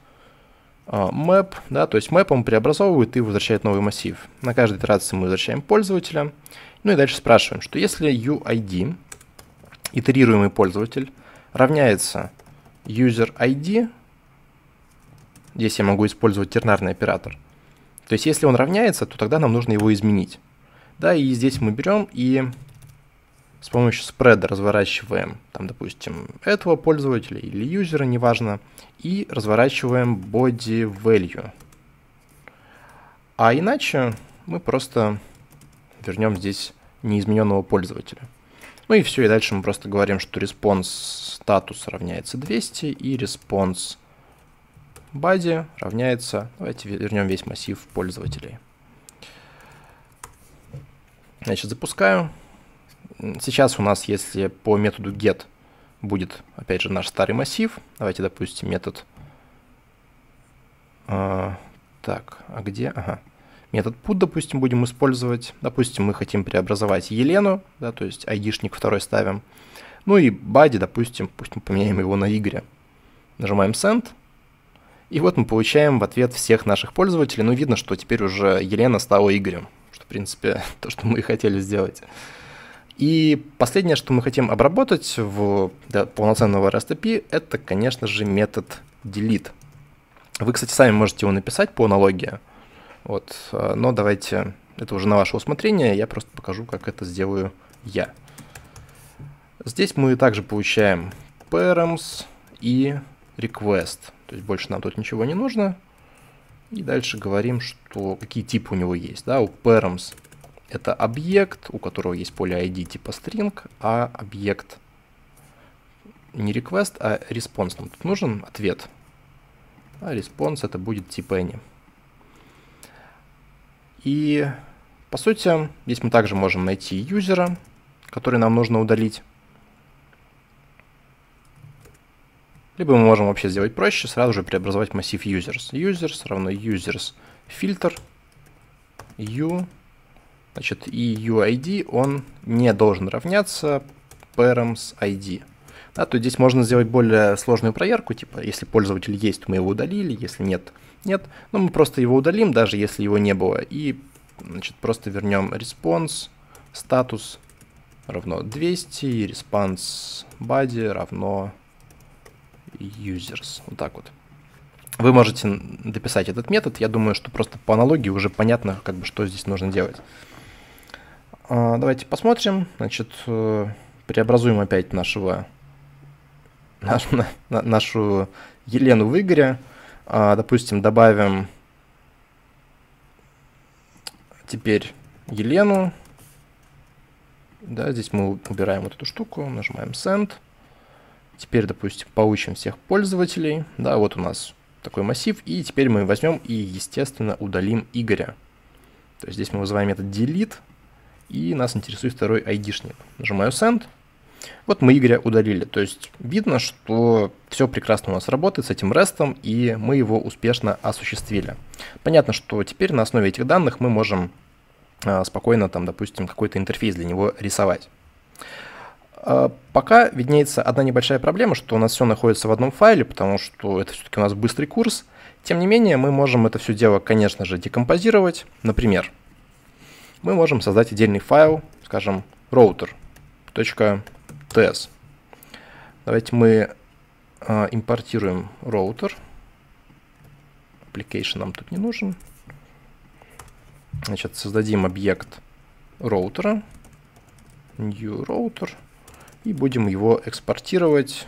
map, да, то есть map он преобразовывает и возвращает новый массив. На каждой итерации мы возвращаем пользователя. Ну и дальше спрашиваем, что если UID, итерируемый пользователь, равняется user ID, здесь я могу использовать тернарный оператор, то есть если он равняется, то тогда нам нужно его изменить. Да, и здесь мы берем и с помощью спреда разворачиваем, там, допустим, этого пользователя или юзера, неважно, и разворачиваем body value. А иначе мы просто вернем здесь неизмененного пользователя. Ну и все, и дальше мы просто говорим, что response статус равняется 200 и response body равняется, давайте вернем весь массив пользователей. Значит, запускаю. Сейчас у нас, если по методу get будет, опять же, наш старый массив, давайте, допустим, метод... А, так, а где? Ага. Метод put, допустим, будем использовать. Допустим, мы хотим преобразовать Елену, да, то есть айдишник второй ставим. Ну и body, допустим, пусть мы поменяем его на Игоря. Нажимаем send. И вот мы получаем в ответ всех наших пользователей. Ну, видно, что теперь уже Елена стала Игорем. Что, в принципе, то, что мы и хотели сделать. И последнее, что мы хотим обработать в для полноценного REST API, это, конечно же, метод delete. Вы, кстати, сами можете его написать по аналогии. Вот, а, но давайте, это уже на ваше усмотрение, я просто покажу, как это сделаю я. Здесь мы также получаем params и request. То есть больше нам тут ничего не нужно. И дальше говорим, что какие типы у него есть. Да, у params это объект, у которого есть поле ID типа string, а объект не request, а response. Нам тут нужен ответ. А response это будет тип any. И по сути, здесь мы также можем найти юзера, который нам нужно удалить. Либо мы можем вообще сделать проще, сразу же преобразовать массив users. users равно users фильтр u Значит, и UID, он не должен равняться params ID. Да, то здесь можно сделать более сложную проверку, типа, если пользователь есть, мы его удалили, если нет, нет. Но мы просто его удалим, даже если его не было, и значит, просто вернем response, статус равно 200, и response body равно users. Вот так вот. Вы можете дописать этот метод, я думаю, что просто по аналогии уже понятно, как бы, что здесь нужно делать. А, давайте посмотрим. Значит, э, преобразуем опять нашего, наш, на, нашу Елену в Игоря. А, допустим, добавим теперь Елену. Да, здесь мы убираем вот эту штуку, нажимаем Send. Теперь, допустим, получим всех пользователей. Да, вот у нас такой массив. И теперь мы возьмем и, естественно, удалим Игоря. То есть здесь мы вызываем метод delete и нас интересует второй айдишник. Нажимаю Send. Вот мы Игоря удалили. То есть видно, что все прекрасно у нас работает с этим рестом, и мы его успешно осуществили. Понятно, что теперь на основе этих данных мы можем а, спокойно, там, допустим, какой-то интерфейс для него рисовать. А, пока виднеется одна небольшая проблема, что у нас все находится в одном файле, потому что это все-таки у нас быстрый курс. Тем не менее, мы можем это все дело, конечно же, декомпозировать. Например, мы можем создать отдельный файл, скажем, router.ts. Давайте мы э, импортируем роутер. Application нам тут не нужен. Значит, создадим объект роутера, new router, и будем его экспортировать.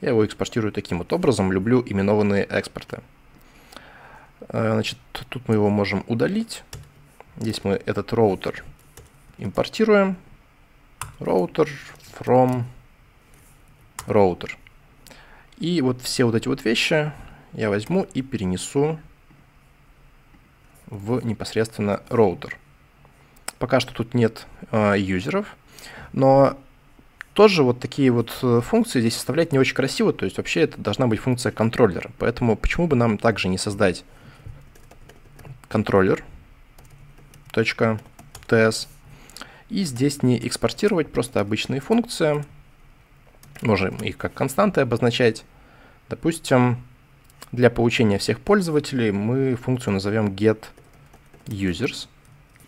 Я его экспортирую таким вот образом, люблю именованные экспорты. Э, значит, тут мы его можем удалить. Здесь мы этот роутер импортируем. Роутер from router. И вот все вот эти вот вещи я возьму и перенесу в непосредственно роутер. Пока что тут нет э, юзеров, но тоже вот такие вот э, функции здесь составлять не очень красиво, то есть вообще это должна быть функция контроллера. Поэтому почему бы нам также не создать контроллер, .ts. И здесь не экспортировать, просто обычные функции. Можем их как константы обозначать. Допустим, для получения всех пользователей мы функцию назовем getUsers.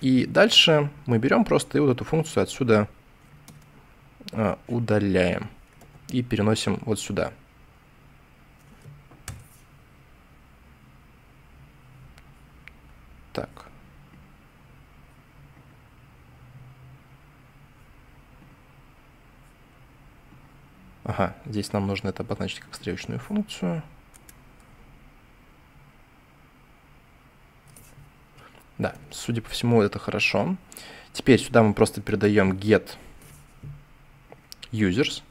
И дальше мы берем просто и вот эту функцию отсюда э, удаляем и переносим вот сюда. Так. Ага, здесь нам нужно это обозначить как стрелочную функцию. Да, судя по всему, это хорошо. Теперь сюда мы просто передаем get users,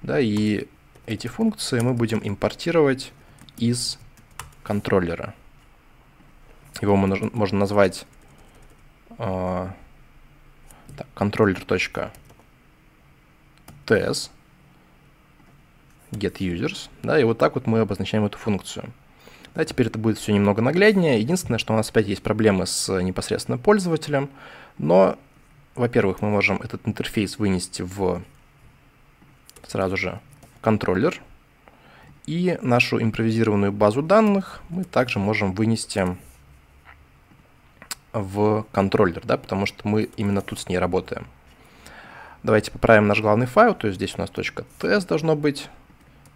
да, и эти функции мы будем импортировать из контроллера. Его можно назвать э, так, controller.ts get users, да, и вот так вот мы обозначаем эту функцию. Да, теперь это будет все немного нагляднее. Единственное, что у нас опять есть проблемы с непосредственно пользователем, но, во-первых, мы можем этот интерфейс вынести в сразу же контроллер, и нашу импровизированную базу данных мы также можем вынести в контроллер, да, потому что мы именно тут с ней работаем. Давайте поправим наш главный файл, то есть здесь у нас .ts должно быть.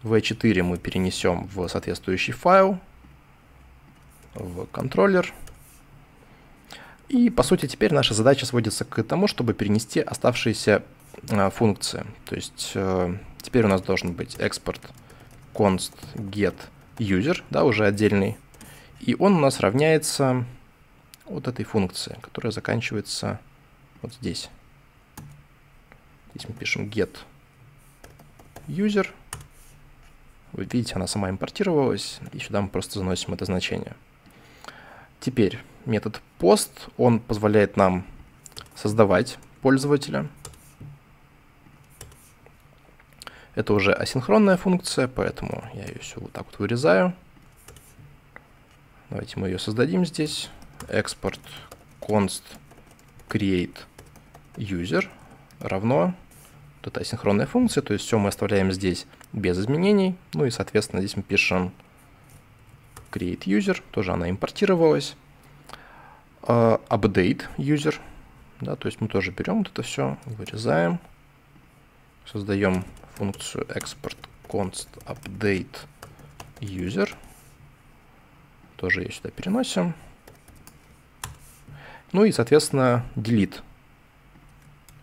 V4 мы перенесем в соответствующий файл, в контроллер. И, по сути, теперь наша задача сводится к тому, чтобы перенести оставшиеся э, функции. То есть э, теперь у нас должен быть экспорт const get user, да, уже отдельный. И он у нас равняется вот этой функции, которая заканчивается вот здесь. Здесь мы пишем get user. Вы видите, она сама импортировалась, и сюда мы просто заносим это значение. Теперь метод post, он позволяет нам создавать пользователя. Это уже асинхронная функция, поэтому я ее все вот так вот вырезаю. Давайте мы ее создадим здесь. Export const create user равно вот эта асинхронная функция, то есть все мы оставляем здесь без изменений. Ну и, соответственно, здесь мы пишем create user, тоже она импортировалась. Uh, update user, да, то есть мы тоже берем вот это все, вырезаем, создаем функцию export const update user, тоже ее сюда переносим. Ну и, соответственно, delete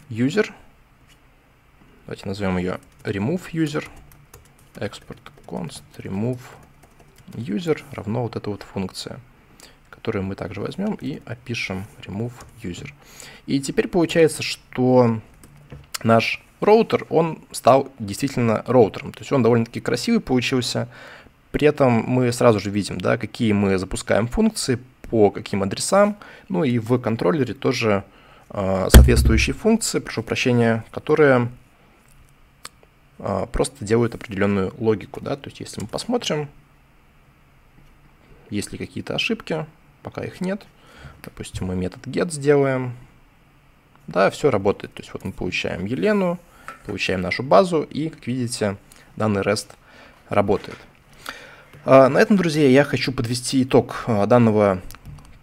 user. Давайте назовем ее remove user. Export const remove user равно вот эта вот функция, которую мы также возьмем и опишем remove user. И теперь получается, что наш роутер, он стал действительно роутером. То есть он довольно-таки красивый получился. При этом мы сразу же видим, да, какие мы запускаем функции, по каким адресам. Ну и в контроллере тоже э, соответствующие функции, прошу прощения, которые просто делают определенную логику. Да? То есть если мы посмотрим, есть ли какие-то ошибки, пока их нет. Допустим, мы метод get сделаем. Да, все работает. То есть вот мы получаем Елену, получаем нашу базу, и, как видите, данный REST работает. А, на этом, друзья, я хочу подвести итог а, данного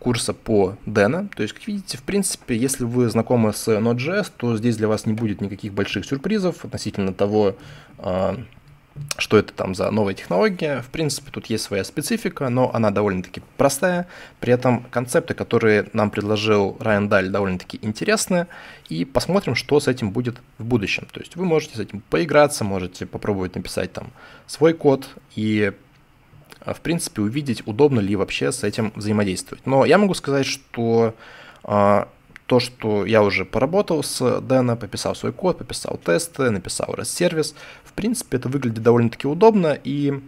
курса по Deno. То есть, как видите, в принципе, если вы знакомы с Node.js, то здесь для вас не будет никаких больших сюрпризов относительно того, а, что это там за новая технология. В принципе, тут есть своя специфика, но она довольно-таки простая. При этом концепты, которые нам предложил Райан Даль, довольно-таки интересны. И посмотрим, что с этим будет в будущем. То есть вы можете с этим поиграться, можете попробовать написать там свой код и в принципе увидеть, удобно ли вообще с этим взаимодействовать. Но я могу сказать, что а, то, что я уже поработал с Дэна, пописал свой код, пописал тесты, написал REST-сервис, в принципе, это выглядит довольно-таки удобно, и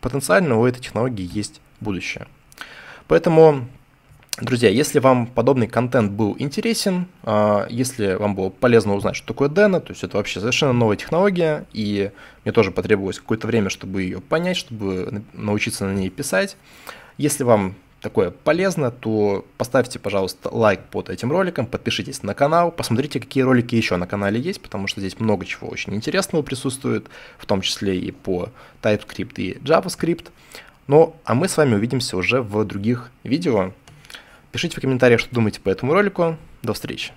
потенциально у этой технологии есть будущее. Поэтому, друзья, если вам подобный контент был интересен, а, если вам было полезно узнать, что такое Дэна, то есть это вообще совершенно новая технология, и мне тоже потребовалось какое-то время, чтобы ее понять, чтобы научиться на ней писать. Если вам такое полезно, то поставьте, пожалуйста, лайк под этим роликом, подпишитесь на канал, посмотрите, какие ролики еще на канале есть, потому что здесь много чего очень интересного присутствует, в том числе и по TypeScript и JavaScript. Ну, а мы с вами увидимся уже в других видео. Пишите в комментариях, что думаете по этому ролику. До встречи.